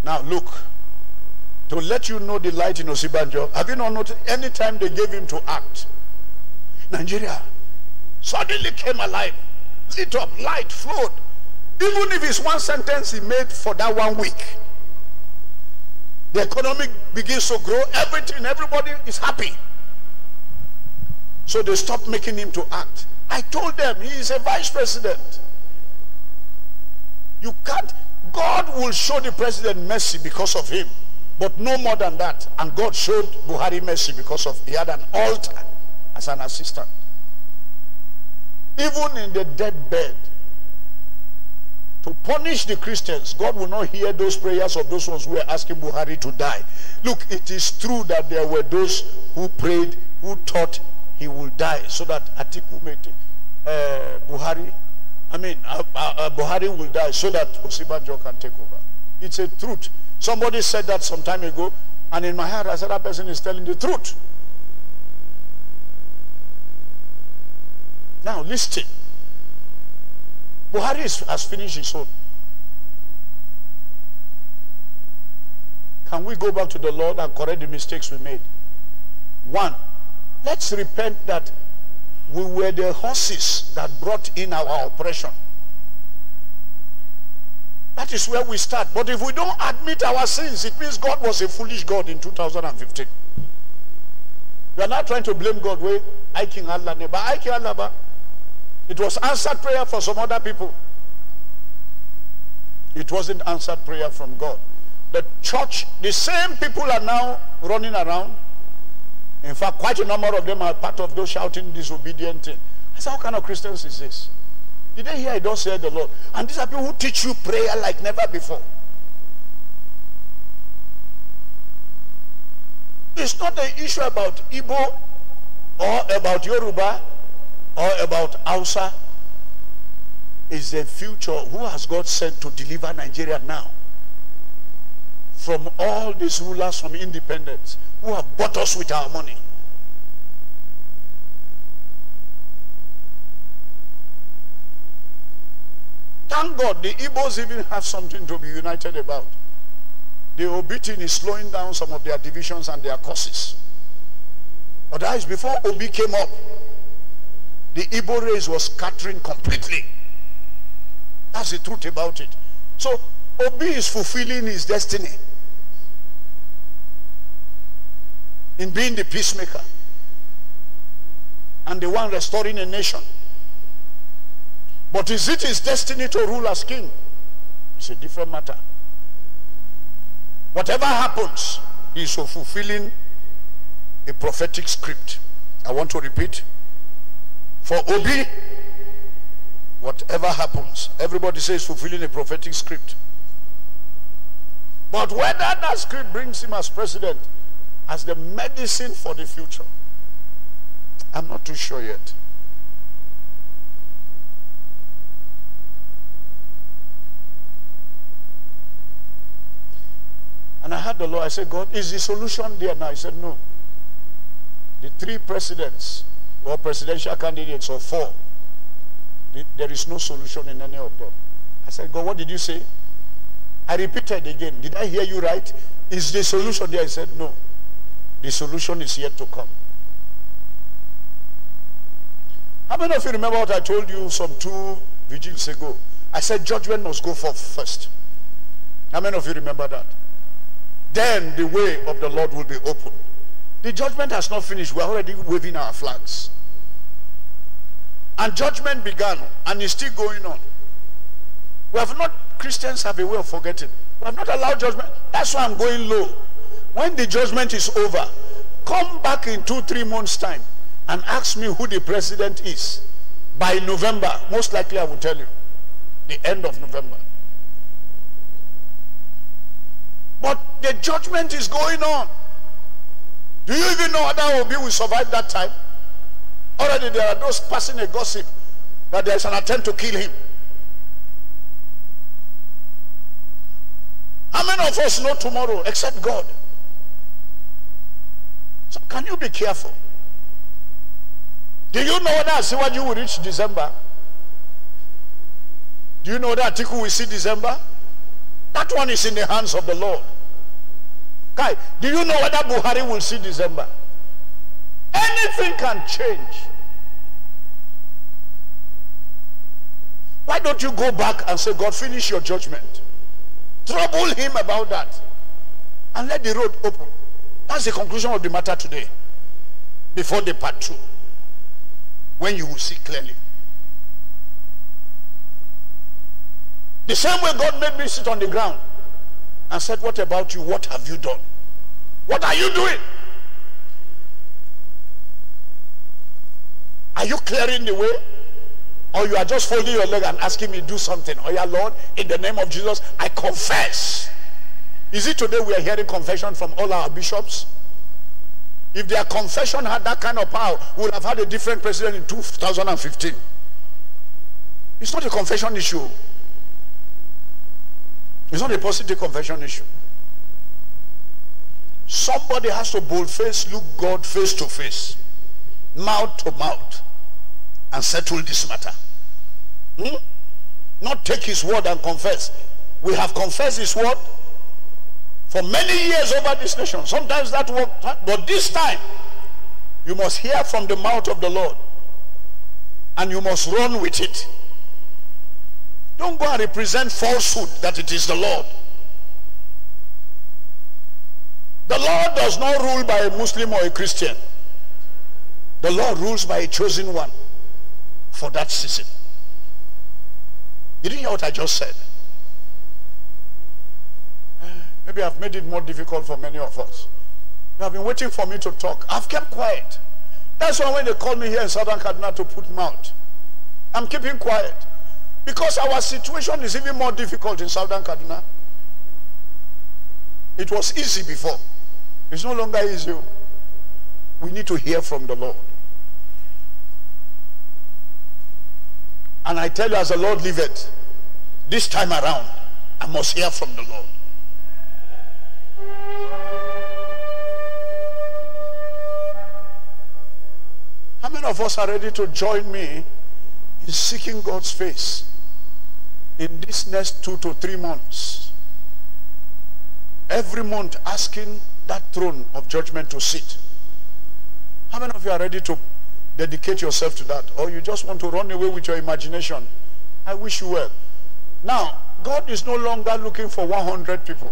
Speaker 1: Now look, to let you know the light in Osinbajo, have you not noticed any time they gave him to act, Nigeria suddenly came alive, lit up, light flowed. Even if it's one sentence he made for that one week, the economy begins to grow, everything, everybody is happy. So they stopped making him to act. I told them he is a vice president. You can't, God will show the president mercy because of him. But no more than that. And God showed Buhari mercy because of he had an altar as an assistant. Even in the deathbed, to punish the Christians, God will not hear those prayers of those ones who were asking Buhari to die. Look, it is true that there were those who prayed, who thought he will die so that Atiku may take uh, Buhari, I mean, uh, uh, uh, Buhari will die so that Osinbajo can take over. It's a truth. Somebody said that some time ago, and in my heart I said that person is telling the truth. Now listen. Buhari has finished his own. Can we go back to the Lord and correct the mistakes we made? One, let's repent that we were the horses that brought in our oppression. That is where we start. But if we don't admit our sins, it means God was a foolish God in 2015. We are not trying to blame God. We, I King Allah, but I King Allah. It was answered prayer for some other people. It wasn't answered prayer from God. The church, the same people are now running around. In fact, quite a number of them are part of those shouting disobedient thing. I said, what kind of Christians is this? Did they hear I don't say the Lord? And these are people who teach you prayer like never before. It's not the issue about Igbo or about Yoruba or about Hausa. is the future. Who has God sent to deliver Nigeria now? From all these rulers from independence who have bought us with our money. Thank God the Igbos even have something to be united about. The Obidient is slowing down some of their divisions and their causes. But that is before Obi came up, the Igbo race was scattering completely. That's the truth about it. So Obi is fulfilling his destiny in being the peacemaker and the one restoring a nation. But is it his destiny to rule as king? It's a different matter. Whatever happens, he is fulfilling a prophetic script. I want to repeat. For Obi, whatever happens, everybody says fulfilling a prophetic script. But whether that script brings him as president, as the medicine for the future, I'm not too sure yet. And I had the Lord, I said, God, is the solution there now? He said, no. The three presidents or presidential candidates or four, there is no solution in any of them. I said, God, what did you say? I repeated again. Did I hear you right? Is the solution there? He said, no. The solution is yet to come. How many of you remember what I told you some two vigils ago? I said judgment must go forth first. How many of you remember that? then the way of the Lord will be open. The judgment has not finished. We're already waving our flags. And judgment began and is still going on. We have not, Christians have a way of forgetting. We have not allowed judgment. That's why I'm going low. When the judgment is over, come back in two, three months' time and ask me who the president is. By November, most likely I will tell you. The end of November. But the judgment is going on. Do you even know whether Obi will survive that time? Already there are those passing a gossip that there's an attempt to kill him. How many of us know tomorrow except God? So can you be careful? Do you know when you will reach December? Do you know that Atiku will see December? That one is in the hands of the Lord. Kai, do you know whether Buhari will see December? Anything can change. Why don't you go back and say, God, finish your judgment. Trouble him about that. And let the road open. That's the conclusion of the matter today. Before the part two. When you will see clearly. The same way God made me sit on the ground and said, what about you? What have you done? What are you doing? Are you clearing the way? Or you are just folding your leg and asking me do something? Oh yeah, Lord, in the name of Jesus, I confess. Is it today we are hearing confession from all our bishops? If their confession had that kind of power, we would have had a different president in 2015. It's not a confession issue. It's not a positive confession issue. Somebody has to boldface look God face to face, mouth to mouth, and settle this matter. Hmm? Not take his word and confess. We have confessed his word for many years over this nation. Sometimes that work, but this time, you must hear from the mouth of the Lord. And you must run with it. Don't go and represent falsehood that it is the Lord. The Lord does not rule by a Muslim or a Christian. The Lord rules by a chosen one. for that season. You didn't hear what I just said? Maybe I've made it more difficult for many of us. You have been waiting for me to talk. I've kept quiet. That's why when they called me here in Southern Kaduna to put mouth, I'm keeping quiet. Because our situation is even more difficult in Southern Kaduna. It was easy before. It's no longer easy. We need to hear from the Lord. And I tell you as the Lord liveth, this time around, I must hear from the Lord. How many of us are ready to join me in seeking God's face in this next two to three months? Every month asking that throne of judgment to sit. How many of you are ready to dedicate yourself to that? Or you just want to run away with your imagination? I wish you well. Now, God is no longer looking for 100 people.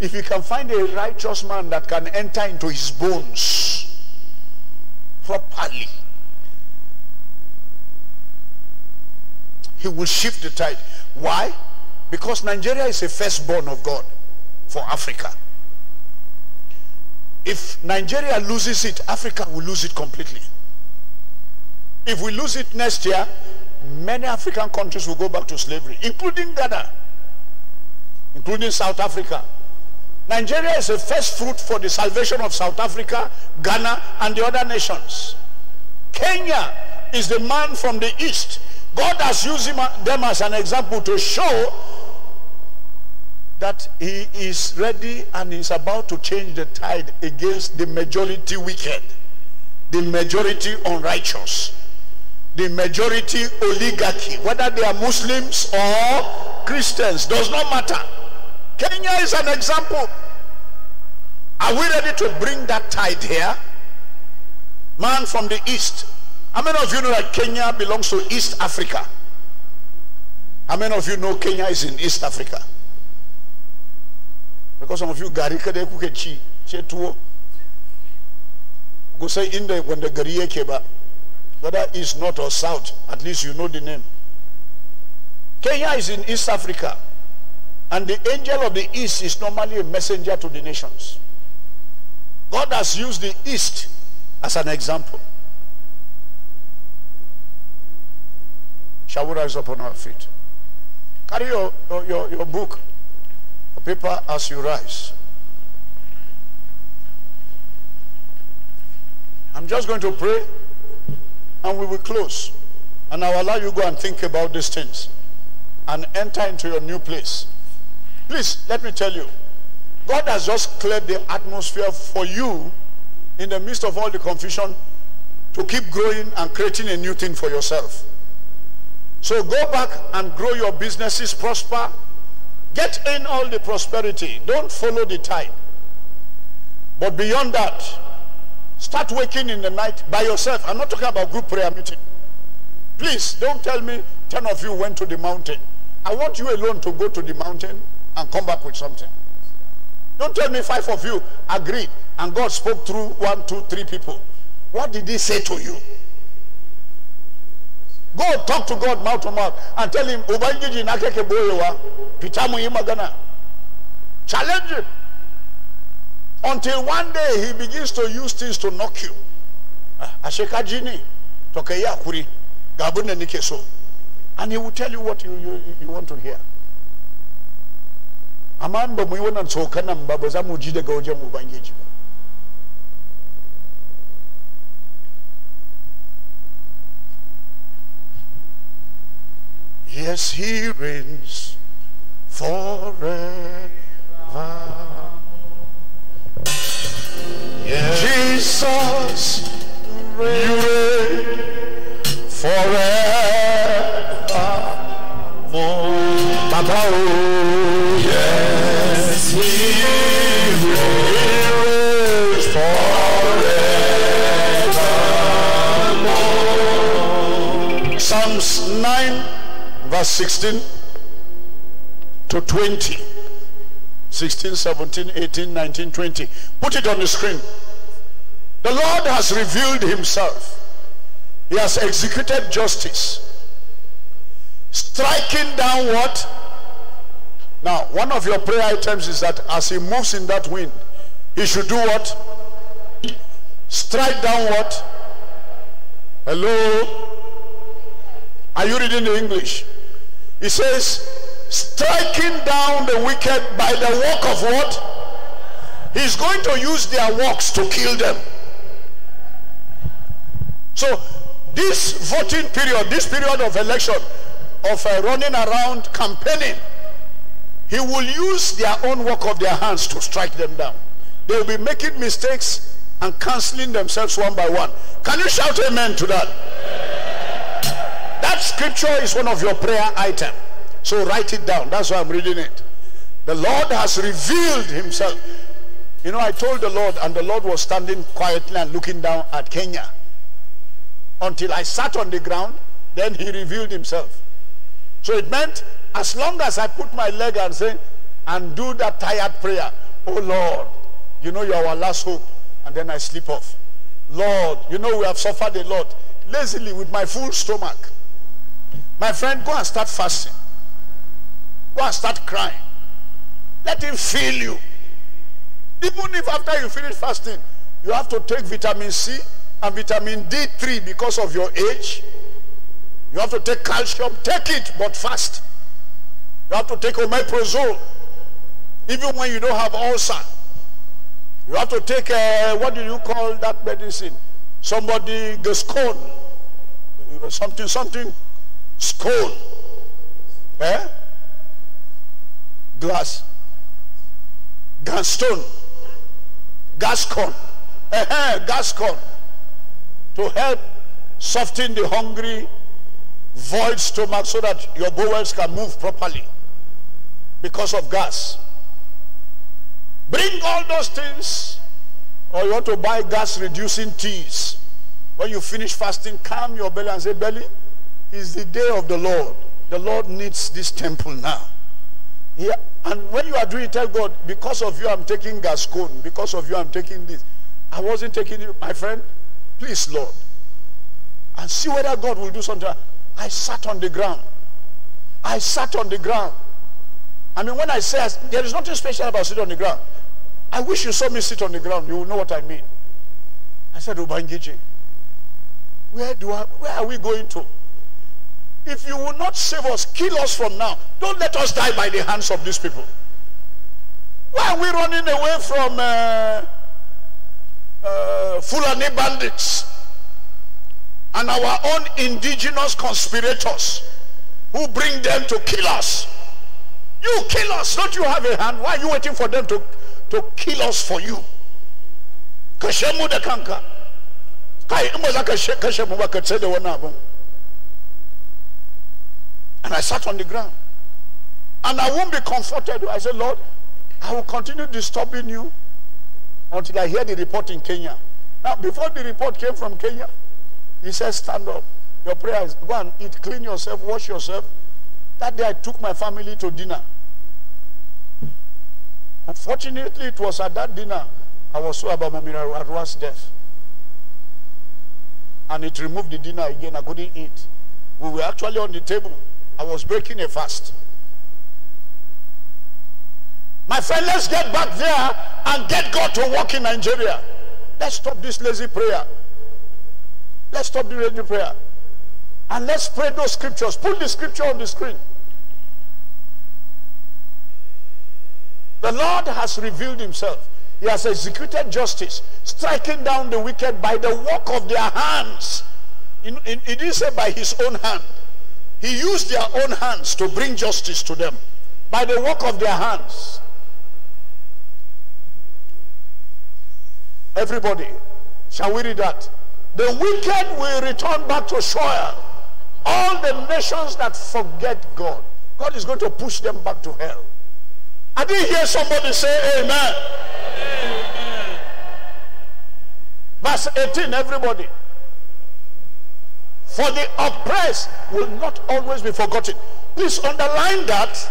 Speaker 1: If you can find a righteous man that can enter into his bones properly, he will shift the tide. Why? Because Nigeria is a firstborn of God for Africa. If Nigeria loses it, Africa will lose it completely. If we lose it next year, many African countries will go back to slavery, including Ghana, including South Africa. Nigeria is a first fruit for the salvation of South Africa, Ghana, and the other nations. Kenya is the man from the east. God has used them as an example to show that he is ready and is about to change the tide against the majority wicked, the majority unrighteous, the majority oligarchy, whether they are Muslims or Christians, does not matter. Kenya is an example. Are we ready to bring that tide here? Man from the east. How many of you know that Kenya belongs to East Africa? How many of you know Kenya is in East Africa? Because some of you gari kada kuke ci ce tuwo. Go say in the when the gari yake ba. Whether east, north or south, at least you know the name. Kenya is in East Africa. And the angel of the east is normally a messenger to the nations. God has used the east as an example. Shall we rise up on our feet? Carry your, your, your book paper as you rise. I'm just going to pray and we will close. And I'll allow you go and think about these things and enter into your new place. Please, let me tell you, God has just cleared the atmosphere for you in the midst of all the confusion to keep growing and creating a new thing for yourself. So go back and grow your businesses, prosper, Get in all the prosperity. Don't follow the tide. But beyond that, start waking in the night by yourself. I'm not talking about group prayer meeting. Please, don't tell me 10 of you went to the mountain. I want you alone to go to the mountain and come back with something. Don't tell me five of you agreed and God spoke through one, two, three people. What did he say to you? Go talk to God mouth to mouth and tell him, Ubangiji nakeke boyewa, pitamu magana. Challenge him. Until one day he begins to use things to knock you. Ah, Asheka jini, toke ya kuri, gabune nike so. And he will tell you what you, you, you want to hear. Amma ba mu yi wannan tsokanan ba ba za. Yes, he reigns forever. Yes. Jesus, you reign forever. Baba, oh, yes, he reigns forever. Psalms 9 verse 16 to 20 16 17 18 19 20 put it on the screen the lord has revealed himself He has executed justice. Striking down what? Now, one of your prayer items is that as he moves in that wind, he should do what? Strike down what? Hello? Are you reading the English? He says, striking down the wicked by the work of what? He's going to use their works to kill them. So this voting period, this period of election, of uh, running around campaigning, he will use their own work of their hands to strike them down. They will be making mistakes and canceling themselves one by one. Can you shout amen to that? That scripture is one of your prayer items. So write it down. That's why I'm reading it. The Lord has revealed himself. You know, I told the Lord, and the Lord was standing quietly and looking down at Kenya. Until I sat on the ground, then he revealed himself. So it meant as long as I put my leg and say, and do that tired prayer, oh Lord, you know you're our last hope. And then I sleep off. Lord, you know we have suffered a lot. Lazily with my full stomach. My friend, go and start fasting. Go and start crying. Let him feel you. Even if after you finish fasting, you have to take vitamin C and vitamin D3 because of your age. You have to take calcium. Take it, but fast. You have to take omeprazole. Even when you don't have ulcer. You have to take, uh, what do you call that medicine? Somebody, Gascon. Something, something, scone. Eh? Glass. Gaston. Gascon. Eh, Gascon. To help soften the hungry, void stomach so that your bowels can move properly because of gas. Bring all those things or you want to buy gas reducing teas. When you finish fasting, calm your belly and say, belly, it's the day of the Lord. The Lord needs this temple now. Yeah, and when you are doing it, tell God, because of you, I'm taking Gascon. Because of you, I'm taking this. I wasn't taking it, my friend. Please, Lord. And see whether God will do something. I sat on the ground. I sat on the ground. I mean, when I say there is nothing special about sitting on the ground. I wish you saw me sit on the ground. You will know what I mean. I said, Ubangiji, where, do I, where are we going to? If you will not save us, kill us from now. Don't let us die by the hands of these people. Why are we running away from uh, uh, Fulani bandits and our own indigenous conspirators who bring them to kill us? You kill us. Don't you have a hand? Why are you waiting for them to, to kill us for you? Kashemu de kanka. Kai imbaza kashemu ba katsede wana And I sat on the ground. And I won't be comforted. I said, Lord, I will continue disturbing you until I hear the report in Kenya. Now, before the report came from Kenya, he said, stand up. Your prayer is go and eat, clean yourself, wash yourself, that day I took my family to dinner. Unfortunately, it was at that dinner I was so about Momira Arwa's death. And it removed the dinner again. I couldn't eat. We were actually on the table. I was breaking a fast. My friend, let's get back there and get God to work in Nigeria. Let's stop this lazy prayer. Let's stop the lazy prayer. And let's pray those scriptures. Put the scripture on the screen. The Lord has revealed himself. He has executed justice, striking down the wicked by the work of their hands. He didn't say by his own hand. He used their own hands to bring justice to them. By the work of their hands. Everybody, shall we read that? The wicked will return back to soil. All the nations that forget God, God is going to push them back to hell. I didn't hear somebody say amen. amen. Verse 18, everybody. For the oppressed will not always be forgotten. Please underline that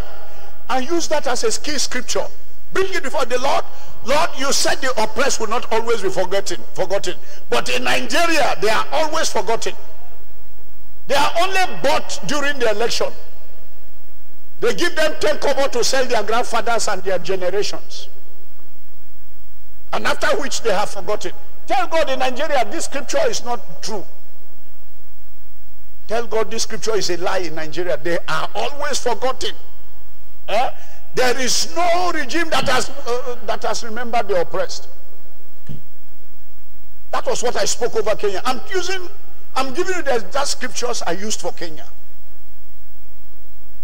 Speaker 1: and use that as a key scripture. Bring it before the Lord. Lord, you said the oppressed will not always be forgotten. Forgotten. But in Nigeria, they are always forgotten. They are only bought during the election. They give them 10 kobo to sell their grandfathers and their generations. And after which they have forgotten. Tell God in Nigeria this scripture is not true. Tell God this scripture is a lie in Nigeria. They are always forgotten. Eh? There is no regime that has, uh, that has remembered the oppressed. That was what I spoke over Kenya. I'm using, I'm giving you the that scriptures I used for Kenya.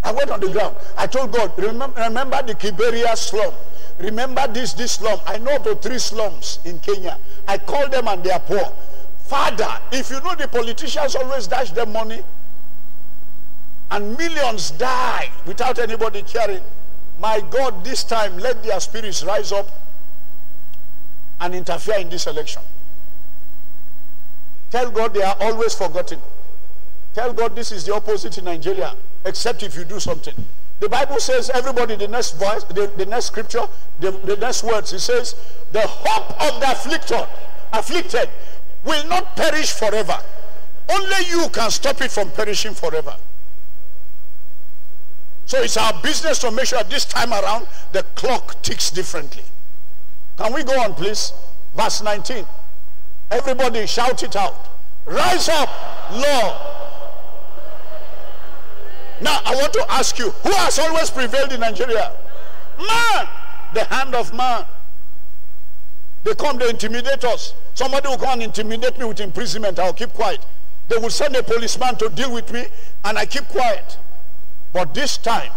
Speaker 1: I went on the ground. I told God, remember, remember the Kibera slum. Remember this, this slum. I know the three slums in Kenya. I call them and they are poor. Father, if you know the politicians always dash them money and millions die without anybody caring, my God, this time let their spirits rise up and interfere in this election. Tell God they are always forgotten. Tell God this is the opposite in Nigeria, except if you do something. The Bible says, everybody, the next voice, the, the next scripture, the, the next words, it says, the hope of the afflicted, afflicted will not perish forever. Only you can stop it from perishing forever. So it's our business to make sure this time around the clock ticks differently. Can we go on, please? Verse 19. Everybody shout it out. Rise up, Lord. Now, I want to ask you, who has always prevailed in Nigeria? Man. The hand of man. They come, they intimidate us. Somebody will come and intimidate me with imprisonment. I'll keep quiet. They will send a policeman to deal with me, and I keep quiet. But this time,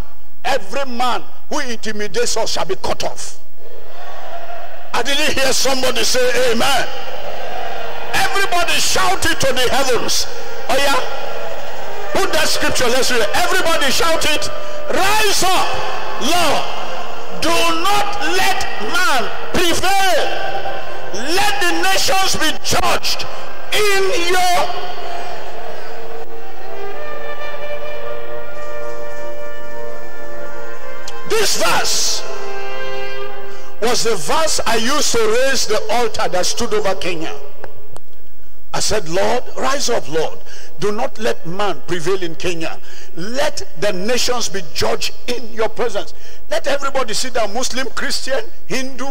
Speaker 1: every man who intimidates us shall be cut off. I didn't hear somebody say amen. Everybody shout it to the heavens. Oh yeah? Put that scripture, let's read it. Everybody shout it. Rise up, Lord. Do not let man prevail. Let the nations be judged in your This verse was the verse I used to raise the altar that stood over Kenya. I said, Lord, rise up, Lord. Do not let man prevail in Kenya. Let the nations be judged in your presence. Let everybody sit down, Muslim, Christian, Hindu,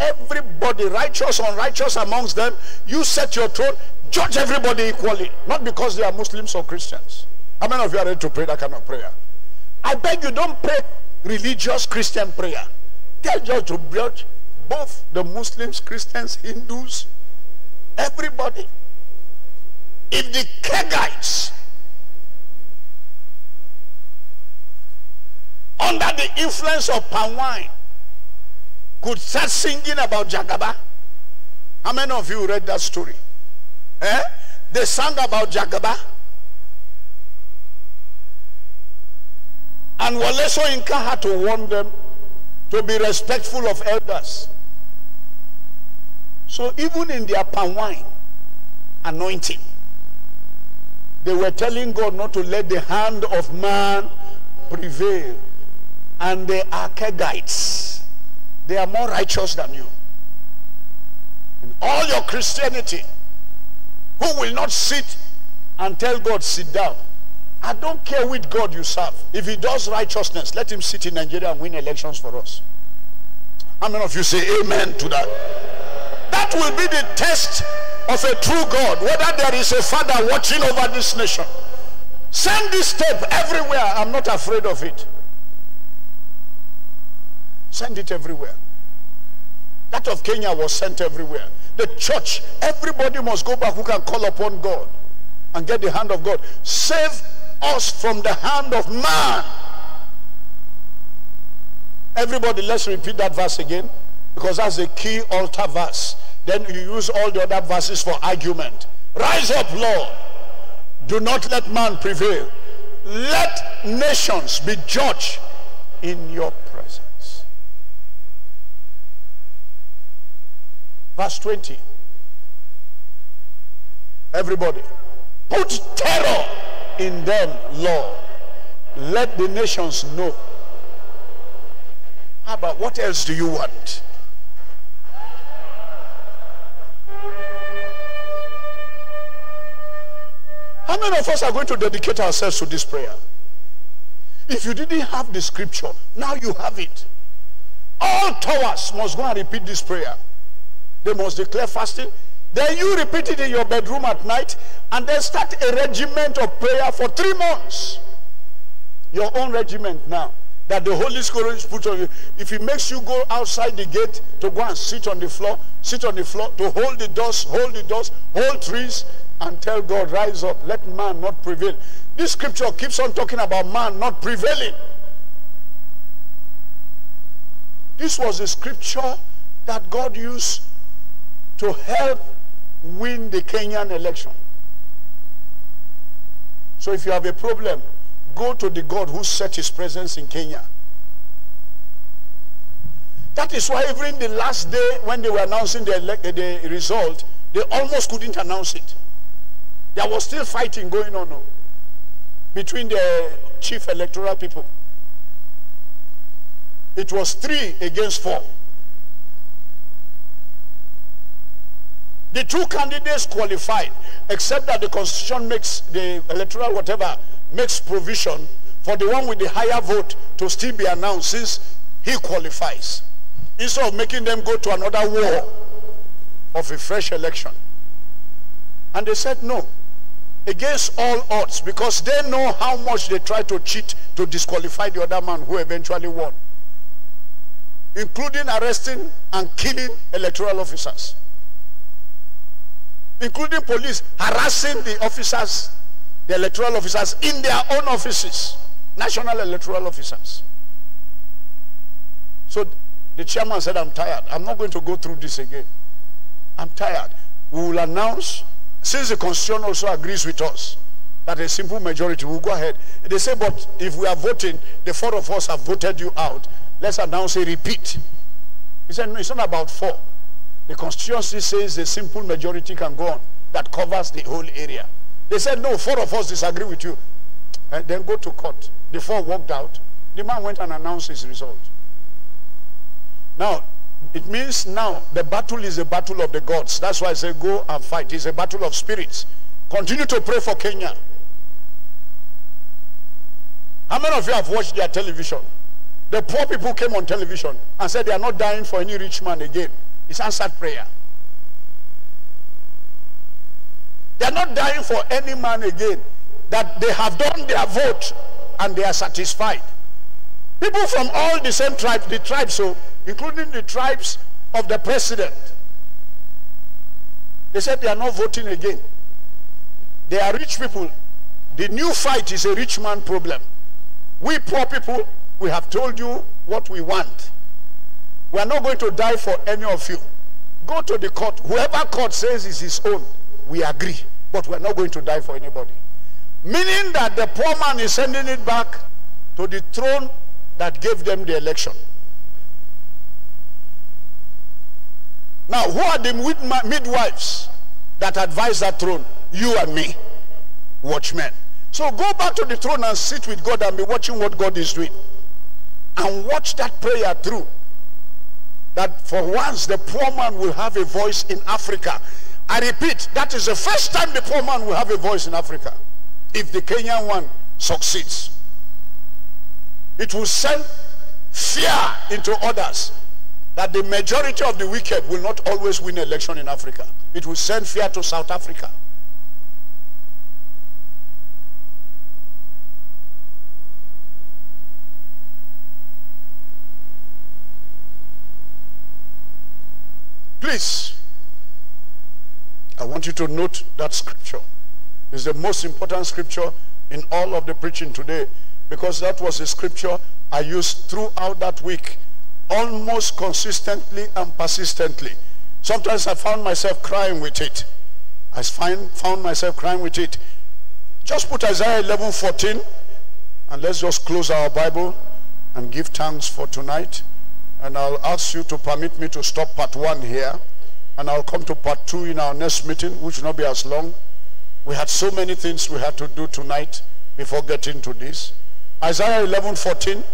Speaker 1: everybody, righteous, unrighteous amongst them. You set your throne, judge everybody equally. Not because they are Muslims or Christians. How many of you are ready to pray that kind of prayer? I beg you, don't pray religious Christian prayer. Tell God to judge both the Muslims, Christians, Hindus, everybody. If the Kegites, under the influence of palm wine, could start singing about Jagaba, how many of you read that story? Eh? They sang about Jagaba. And Wole Soyinka had to warn them to be respectful of elders. So even in their palm wine anointing, they were telling God not to let the hand of man prevail. And they are Kegites. They are more righteous than you. In all your Christianity, who will not sit and tell God, sit down. I don't care which God you serve. If he does righteousness, let him sit in Nigeria and win elections for us. How many of you say amen to that? That will be the test of a true God, whether there is a father watching over this nation. Send this tape everywhere. I'm not afraid of it. Send it everywhere. That of Kenya was sent everywhere. The church, everybody must go back who can call upon God and get the hand of God. Save us from the hand of man. Everybody, let's repeat that verse again because that's a key altar verse. Then you use all the other verses for argument. Rise up, Lord. Do not let man prevail. Let nations be judged in your presence. Verse 20. Everybody. Put terror in them, Lord. Let the nations know. How about what else do you want? How many of us are going to dedicate ourselves to this prayer? If you didn't have the scripture, now you have it. All towers must go and repeat this prayer. They must declare fasting. Then you repeat it in your bedroom at night and then start a regiment of prayer for three months. Your own regiment now that the Holy Spirit put on you. If it makes you go outside the gate to go and sit on the floor, sit on the floor, to hold the doors, hold the doors, hold trees, and tell God, rise up, let man not prevail. This scripture keeps on talking about man not prevailing. This was a scripture that God used to help win the Kenyan election. So if you have a problem, go to the God who set his presence in Kenya. That is why even the last day when they were announcing the, the result, they almost couldn't announce it. There was still fighting going on oh, between the chief electoral people. It was three against four. The two candidates qualified, except that the constitution makes the electoral whatever makes provision for the one with the higher vote to still be announced since he qualifies. Instead of making them go to another war of a fresh election. And they said no. Against all odds because they know how much they try to cheat to disqualify the other man who eventually won. Including arresting and killing electoral officers. Including police harassing the officers the electoral officers in their own offices, national electoral officers. So the chairman said, I'm tired. I'm not going to go through this again. I'm tired. We will announce, since the constitution also agrees with us, that a simple majority will go ahead. They say, but if we are voting, the four of us have voted you out. Let's announce a repeat. He said, no, it's not about four. The constituency says a simple majority can go on that covers the whole area. They said, no, four of us disagree with you. And then go to court. The four walked out. The man went and announced his result. Now, it means now the battle is a battle of the gods. That's why I say go and fight. It's a battle of spirits. Continue to pray for Kenya. How many of you have watched their television? The poor people came on television and said they are not dying for any rich man again. It's answered prayer. They are not dying for any man again. That they have done their vote and they are satisfied. People from all the same tribes, the tribes, so including the tribes of the president, they said they are not voting again. They are rich people. The new fight is a rich man problem. We poor people, we have told you what we want. We are not going to die for any of you. Go to the court. Whoever court says is his own, we agree. But we're not going to die for anybody. Meaning that the poor man is sending it back to the throne that gave them the election. Now, who are the midwives that advise that throne? You and me, watchmen. So go back to the throne and sit with God and be watching what God is doing. And watch that prayer through. That for once the poor man will have a voice in Africa I repeat, that is the first time the poor man will have a voice in Africa. If the Kenyan one succeeds. It will send fear into others that the majority of the wicked will not always win election in Africa. It will send fear to South Africa. Please, I want you to note that scripture. It's the most important scripture in all of the preaching today because that was a scripture I used throughout that week almost consistently and persistently. Sometimes I found myself crying with it. I find, found myself crying with it. Just put Isaiah 11, 14 and let's just close our Bible and give thanks for tonight. And I'll ask you to permit me to stop part one here. And I'll come to part two in our next meeting, which will not be as long. We had so many things we had to do tonight before getting to this. Isaiah 11, 14.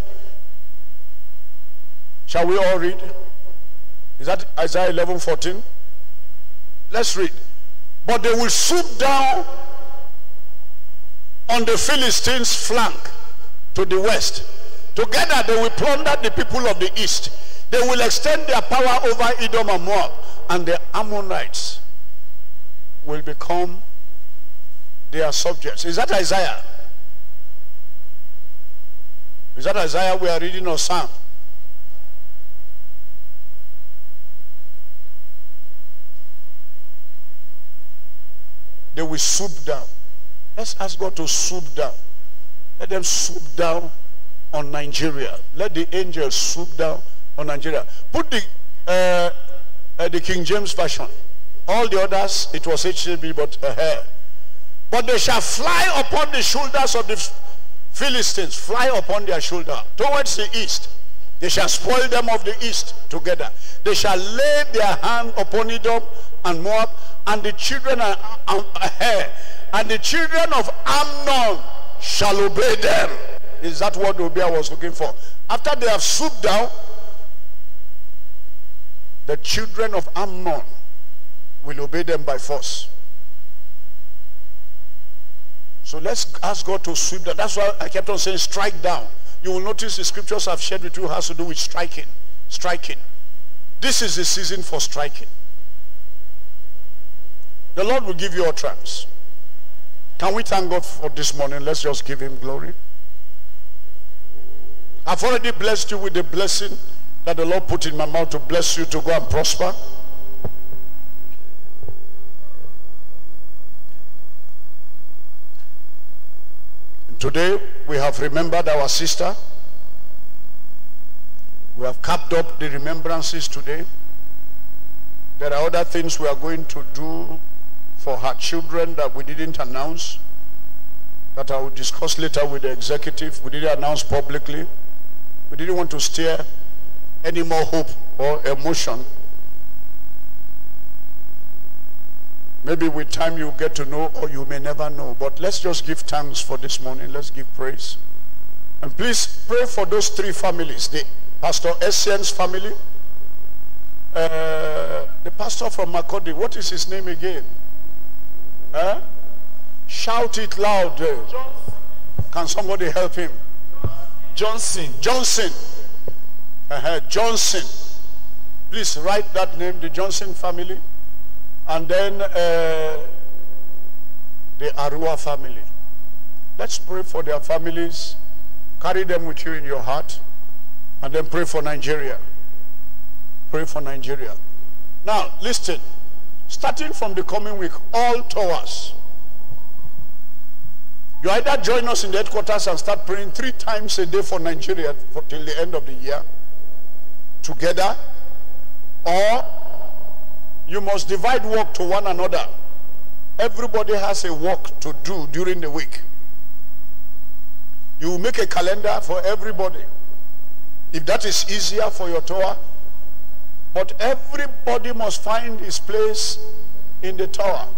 Speaker 1: Shall we all read? Is that Isaiah 11, 14? Let's read. But they will swoop down on the Philistines' flank to the west. Together they will plunder the people of the east. They will extend their power over Edom and Moab. And the Ammonites will become their subjects. Is that Isaiah? Is that Isaiah we are reading or Psalm? They will swoop down. Let's ask God to swoop down. Let them swoop down on Nigeria. Let the angels swoop down on Nigeria. Put the uh, uh, the King James version. All the others, it was HCB, but a hair. But they shall fly upon the shoulders of the Philistines, fly upon their shoulder towards the east. They shall spoil them of the east together. They shall lay their hand upon Edom and Moab, and the children of um, Aher, and the children of Ammon shall obey them. Is that what Obia was looking for? After they have swooped down, the children of Ammon will obey them by force. So let's ask God to sweep that. That's why I kept on saying strike down. You will notice the scriptures I've shared with you has to do with striking. Striking. This is the season for striking. The Lord will give you utterance. Can we thank God for this morning? Let's just give him glory. I've already blessed you with the blessing that the Lord put in my mouth to bless you to go and prosper. Today, we have remembered our sister. We have capped up the remembrances today. There are other things we are going to do for her children that we didn't announce, that I will discuss later with the executive. We didn't announce publicly. We didn't want to stir any more hope or emotion. Maybe with time you get to know or you may never know. But let's just give thanks for this morning. Let's give praise. And please pray for those three families. The Pastor Essence family. Uh, the pastor from Makurdi. What is his name again? Huh? Shout it loud. Can somebody help him?
Speaker 2: Johnson.
Speaker 1: Johnson. Uh -huh. Johnson. Please write that name, the Johnson family. And then uh, the Arua family. Let's pray for their families. Carry them with you in your heart. And then pray for Nigeria. Pray for Nigeria. Now, listen. Starting from the coming week, all towers. You either join us in the headquarters and start praying three times a day for Nigeria for, till the end of the year together, or you must divide work to one another. Everybody has a work to do during the week. You make a calendar for everybody. If that is easier for your tower, but everybody must find his place in the tower.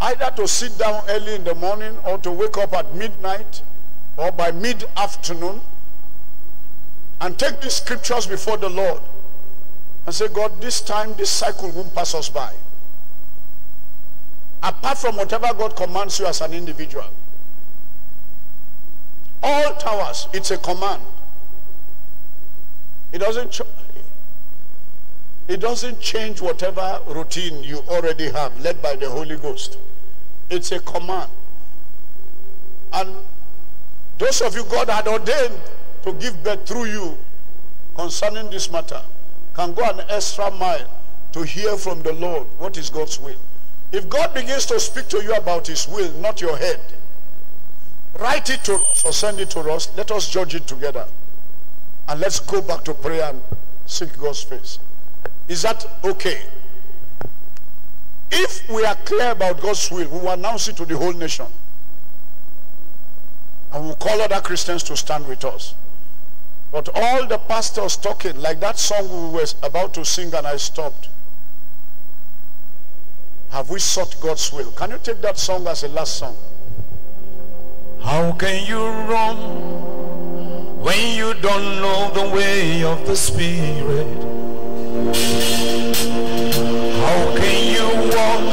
Speaker 1: Either to sit down early in the morning or to wake up at midnight or by mid-afternoon and take these scriptures before the Lord and say, God, this time this cycle won't pass us by. Apart from whatever God commands you as an individual. All towers, it's a command. It doesn't it doesn't change whatever routine you already have led by the Holy Ghost. It's a command. And those of you God had ordained to give birth through you concerning this matter can go an extra mile to hear from the Lord what is God's will. If God begins to speak to you about his will, not your head, write it to us or send it to us. Let us judge it together. And let's go back to prayer and seek God's face. Is that okay? If we are clear about God's will, we will announce it to the whole nation. And we'll call other Christians to stand with us. But all the pastors talking, like that song we were about to sing and I stopped. Have we sought God's will? Can you take that song as a last song?
Speaker 2: How can you run when you don't know the way of the Spirit? How can you walk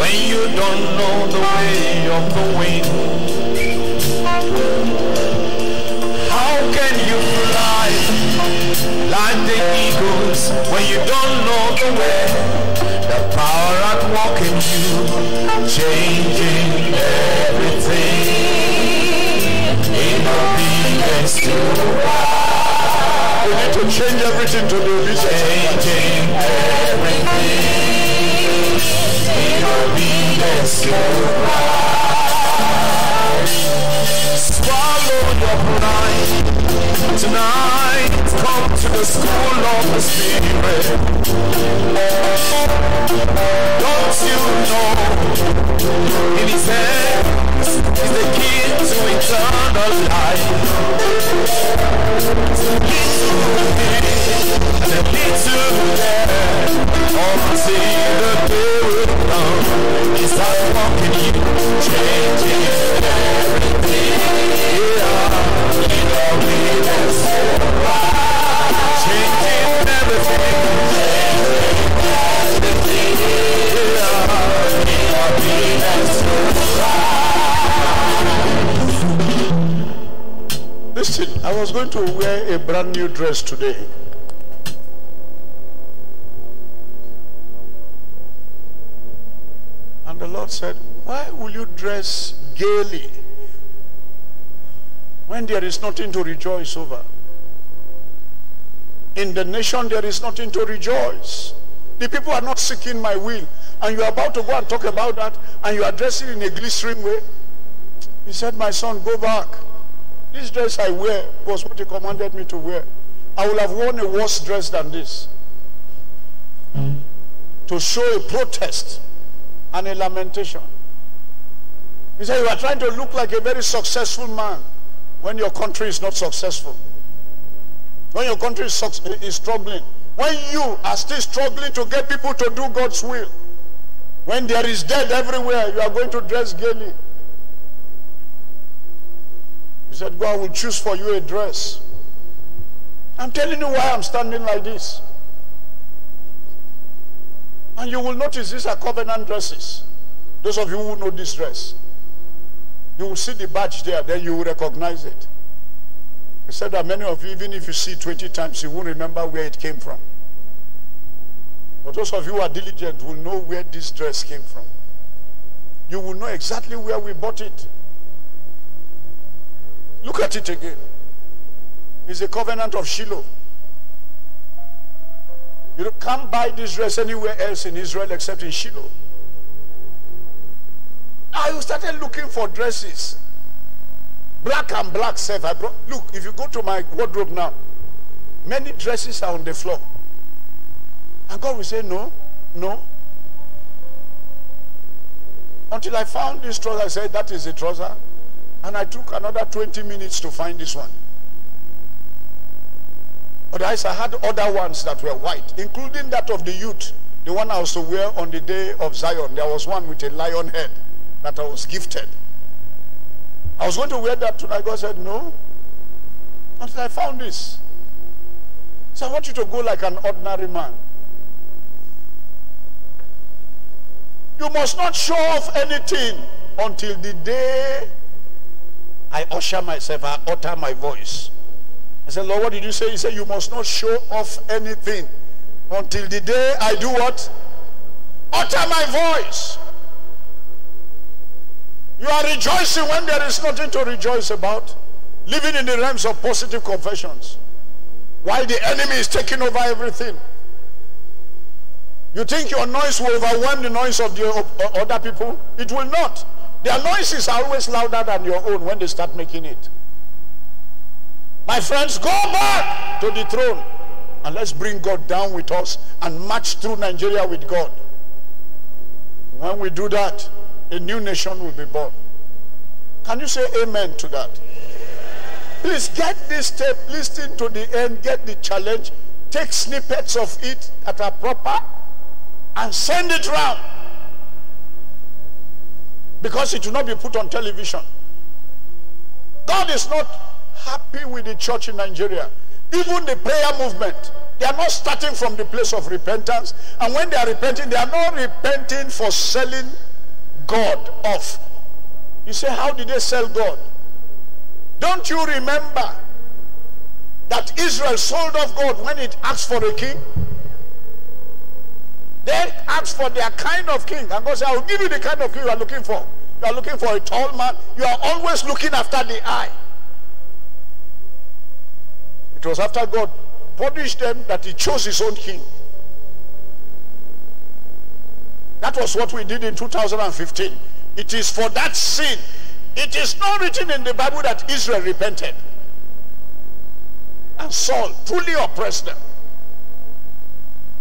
Speaker 2: when you don't know the way of the wind? Like the eagles when you don't know the way? The power at work in you, changing everything in obedience to
Speaker 1: We need to change everything to the obedience. of Christ.
Speaker 2: changing everything in obedience to Swallow your pride tonight. Come to the school of the Spirit. Don't you know? In His hands is the key to eternal life. And a little there until the day will come. He starts walking you, changing everything. Yeah, in obedience. Changing everything. Yeah, obedience.
Speaker 1: I was going to wear a brand new dress today. And the Lord said, Why will you dress gaily when there is nothing to rejoice over? In the nation, there is nothing to rejoice. The people are not seeking my will. And you are about to go and talk about that, and you are dressing in a glistering way. He said, My son, go back. This dress I wear was what he commanded me to wear. I would have worn a worse dress than this. To show a protest and a lamentation. He said, You are trying to look like a very successful man when your country is not successful. When your country is, is struggling. When you are still struggling to get people to do God's will. When there is death everywhere, you are going to dress gaily. Said, God will choose for you a dress. I'm telling you why I'm standing like this. And you will notice these are covenant dresses. Those of you who know this dress. You will see the badge there, then you will recognize it. He said that many of you, even if you see 20 times, you won't remember where it came from. But those of you who are diligent will know where this dress came from. You will know exactly where we bought it. Look at it again. It's a covenant of Shiloh. You can't buy this dress anywhere else in Israel except in Shiloh. I started looking for dresses. Black and black self. I brought, look, if you go to my wardrobe now, many dresses are on the floor. And God will say, no, no. Until I found this trouser, I said, that is a trouser. And I took another 20 minutes to find this one. Otherwise, I had other ones that were white, including that of the youth. The one I was to wear on the day of Zion. There was one with a lion head that I was gifted. I was going to wear that tonight. God said, no. Until I found this. So I want you to go like an ordinary man. You must not show off anything until the day I usher myself, I utter my voice. I said, Lord, what did you say? He said, you must not show off anything until the day I do what? Utter my voice. You are rejoicing when there is nothing to rejoice about. Living in the realms of positive confessions. While the enemy is taking over everything. You think your noise will overwhelm the noise of the other people? It will not. Their noises are always louder than your own when they start making it. My friends, go back to the throne and let's bring God down with us and march through Nigeria with God. When we do that, a new nation will be born. Can you say amen to that? Please get this tape, listen to the end, get the challenge, take snippets of it that are proper, and send it round. Because it will not be put on television. God is not happy with the church in Nigeria. Even the prayer movement, they are not starting from the place of repentance. And when they are repenting, they are not repenting for selling God off. You say, how did they sell God? Don't you remember that Israel sold off God when it asked for a king? They asked for their kind of king. And God said, I will give you the kind of king you are looking for. You are looking for a tall man. You are always looking after the eye. It was after God punished them that he chose his own king. That was what we did in 2015. It is for that sin. It is not written in the Bible that Israel repented. And Saul truly oppressed them.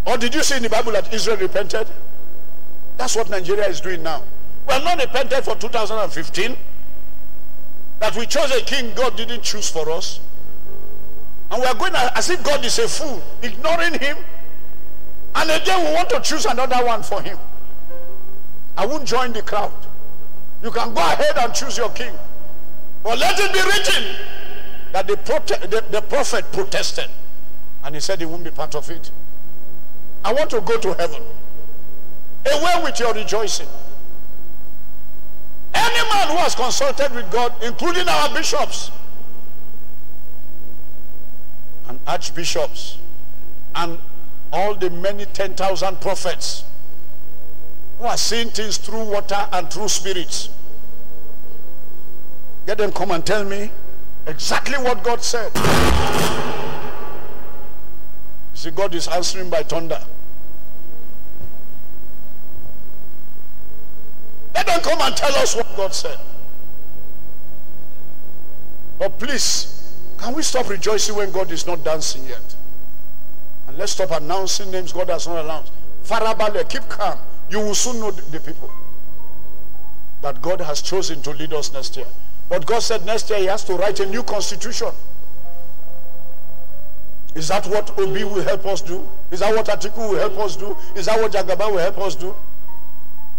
Speaker 1: Or did you see in the Bible that Israel repented? That's what Nigeria is doing now. We are not repented for 2015. That we chose a king God didn't choose for us. And we are going as if God is a fool, ignoring him. And again we want to choose another one for him. I won't join the crowd. You can go ahead and choose your king. But let it be written that the, the, the prophet protested. And he said he won't be part of it. I want to go to heaven. Away with your rejoicing. Any man who has consulted with God, including our bishops and archbishops and all the many 10,000 prophets who are seeing things through water and through spirits. Get them come and tell me exactly what God said. See, God is answering by thunder. Come and tell us what God said. But please, can we stop rejoicing when God is not dancing yet? And let's stop announcing names God has not announced. Farabale, keep calm you will soon know the people that God has chosen to lead us next year. But God said next year he has to write a new constitution. Is that what Obi will help us do? Is that what Atiku will help us do? Is that what Jagaba will help us do?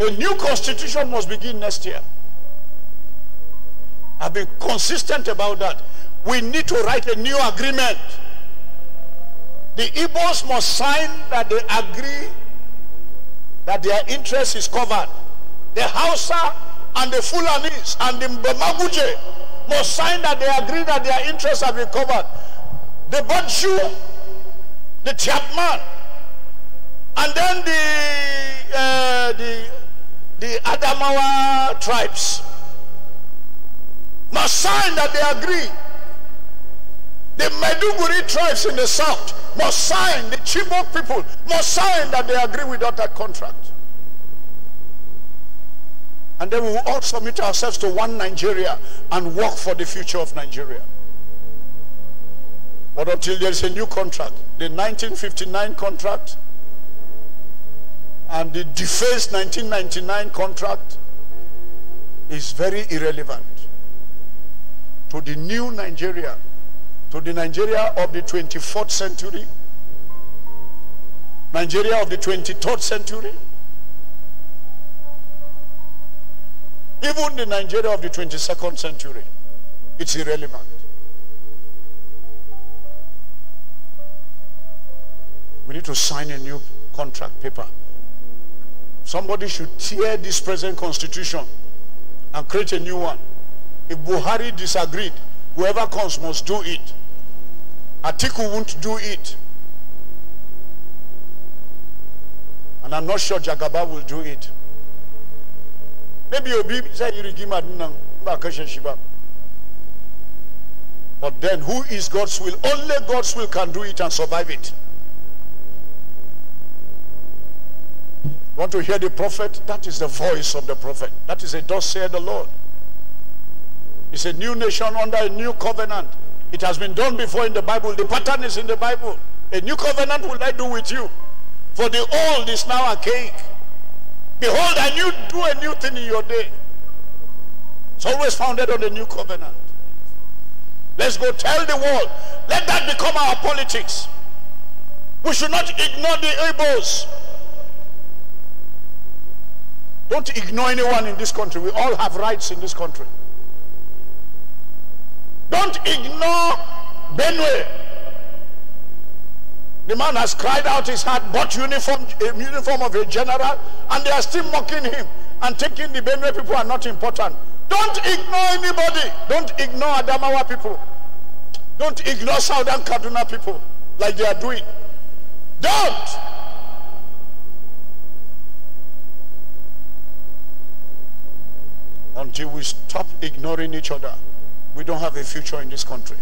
Speaker 1: A new constitution must begin next year. I've been consistent about that. We need to write a new agreement. The Igbos must sign that they agree that their interest is covered. The Hausa and the Fulanis and the Mbamaguje must sign that they agree that their interests have been covered. The Banshu, the Chapman, and then the, uh, the, the Adamawa tribes must sign that they agree. The Maiduguri tribes in the south must sign, the Chibok people must sign that they agree with that contract. And then we will all submit ourselves to one Nigeria and work for the future of Nigeria. But until there is a new contract, the 1959 contract and the defaced 1999 contract is very irrelevant to the new Nigeria to the Nigeria of the 24th century, Nigeria of the 23rd century, even the Nigeria of the 22nd century. It's irrelevant. We need to sign a new contract paper. Somebody should tear this present constitution and create a new one. If Buhari disagreed, whoever comes must do it. Atiku won't do it. And I'm not sure Jagaba will do it. Maybe Obi say But then who is God's will? Only God's will can do it and survive it. Want to hear the prophet? That is the voice of the prophet. That is a thus said the Lord. It's a new nation under a new covenant. It has been done before in the Bible. The pattern is in the Bible. A new covenant will I do with you. For the old is now archaic. Behold, I new do a new thing in your day. It's always founded on the new covenant. Let's go tell the world. Let that become our politics. We should not ignore the Igbos. Don't ignore anyone in this country. We all have rights in this country. Don't ignore Benue. The man has cried out his heart, bought uniform, uniform of a general, and they are still mocking him. and taking the Benue people are not important. Don't ignore anybody. Don't ignore Adamawa people. Don't ignore Southern Kaduna people like they are doing. Don't. Until we stop ignoring each other, we don't have a future in this country.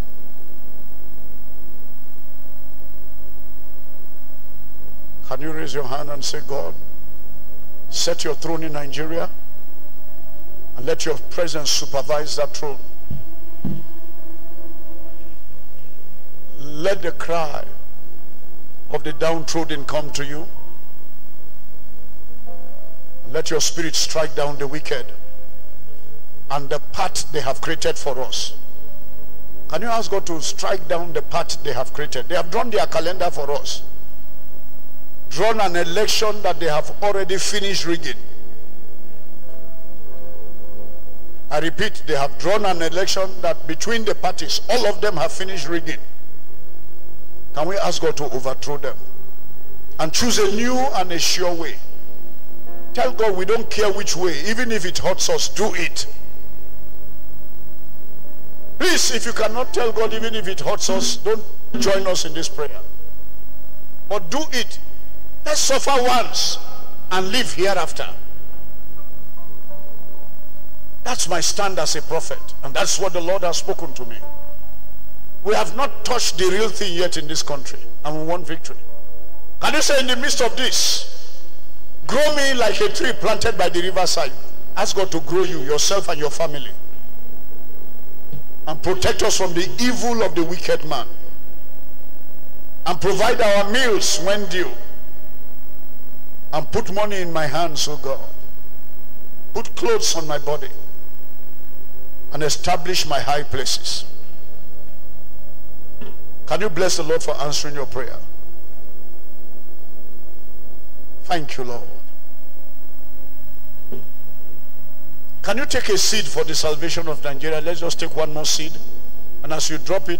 Speaker 1: Can you raise your hand and say, God, set your throne in Nigeria and let your presence supervise that throne. Let the cry of the downtrodden come to you. Let your spirit strike down the wicked and the path they have created for us. Can you ask God to strike down the path they have created? They have drawn their calendar for us. Drawn an election that they have already finished rigging. I repeat, they have drawn an election that between the parties, all of them have finished rigging. Can we ask God to overthrow them? And choose a new and a sure way. Tell God we don't care which way, even if it hurts us, do it. Please, if you cannot tell God even if it hurts us, don't join us in this prayer. But do it. Let's suffer once and live hereafter. That's my stand as a prophet. And that's what the Lord has spoken to me. We have not touched the real thing yet in this country. And we want victory. Can you say in the midst of this, grow me like a tree planted by the riverside. Ask God to grow you, yourself and your family. And protect us from the evil of the wicked man. And provide our meals when due. And put money in my hands, oh God. Put clothes on my body and establish my high places. Can you bless the Lord for answering your prayer? Thank you, Lord. Can you take a seed for the salvation of Nigeria? Let's just take one more seed. And as you drop it,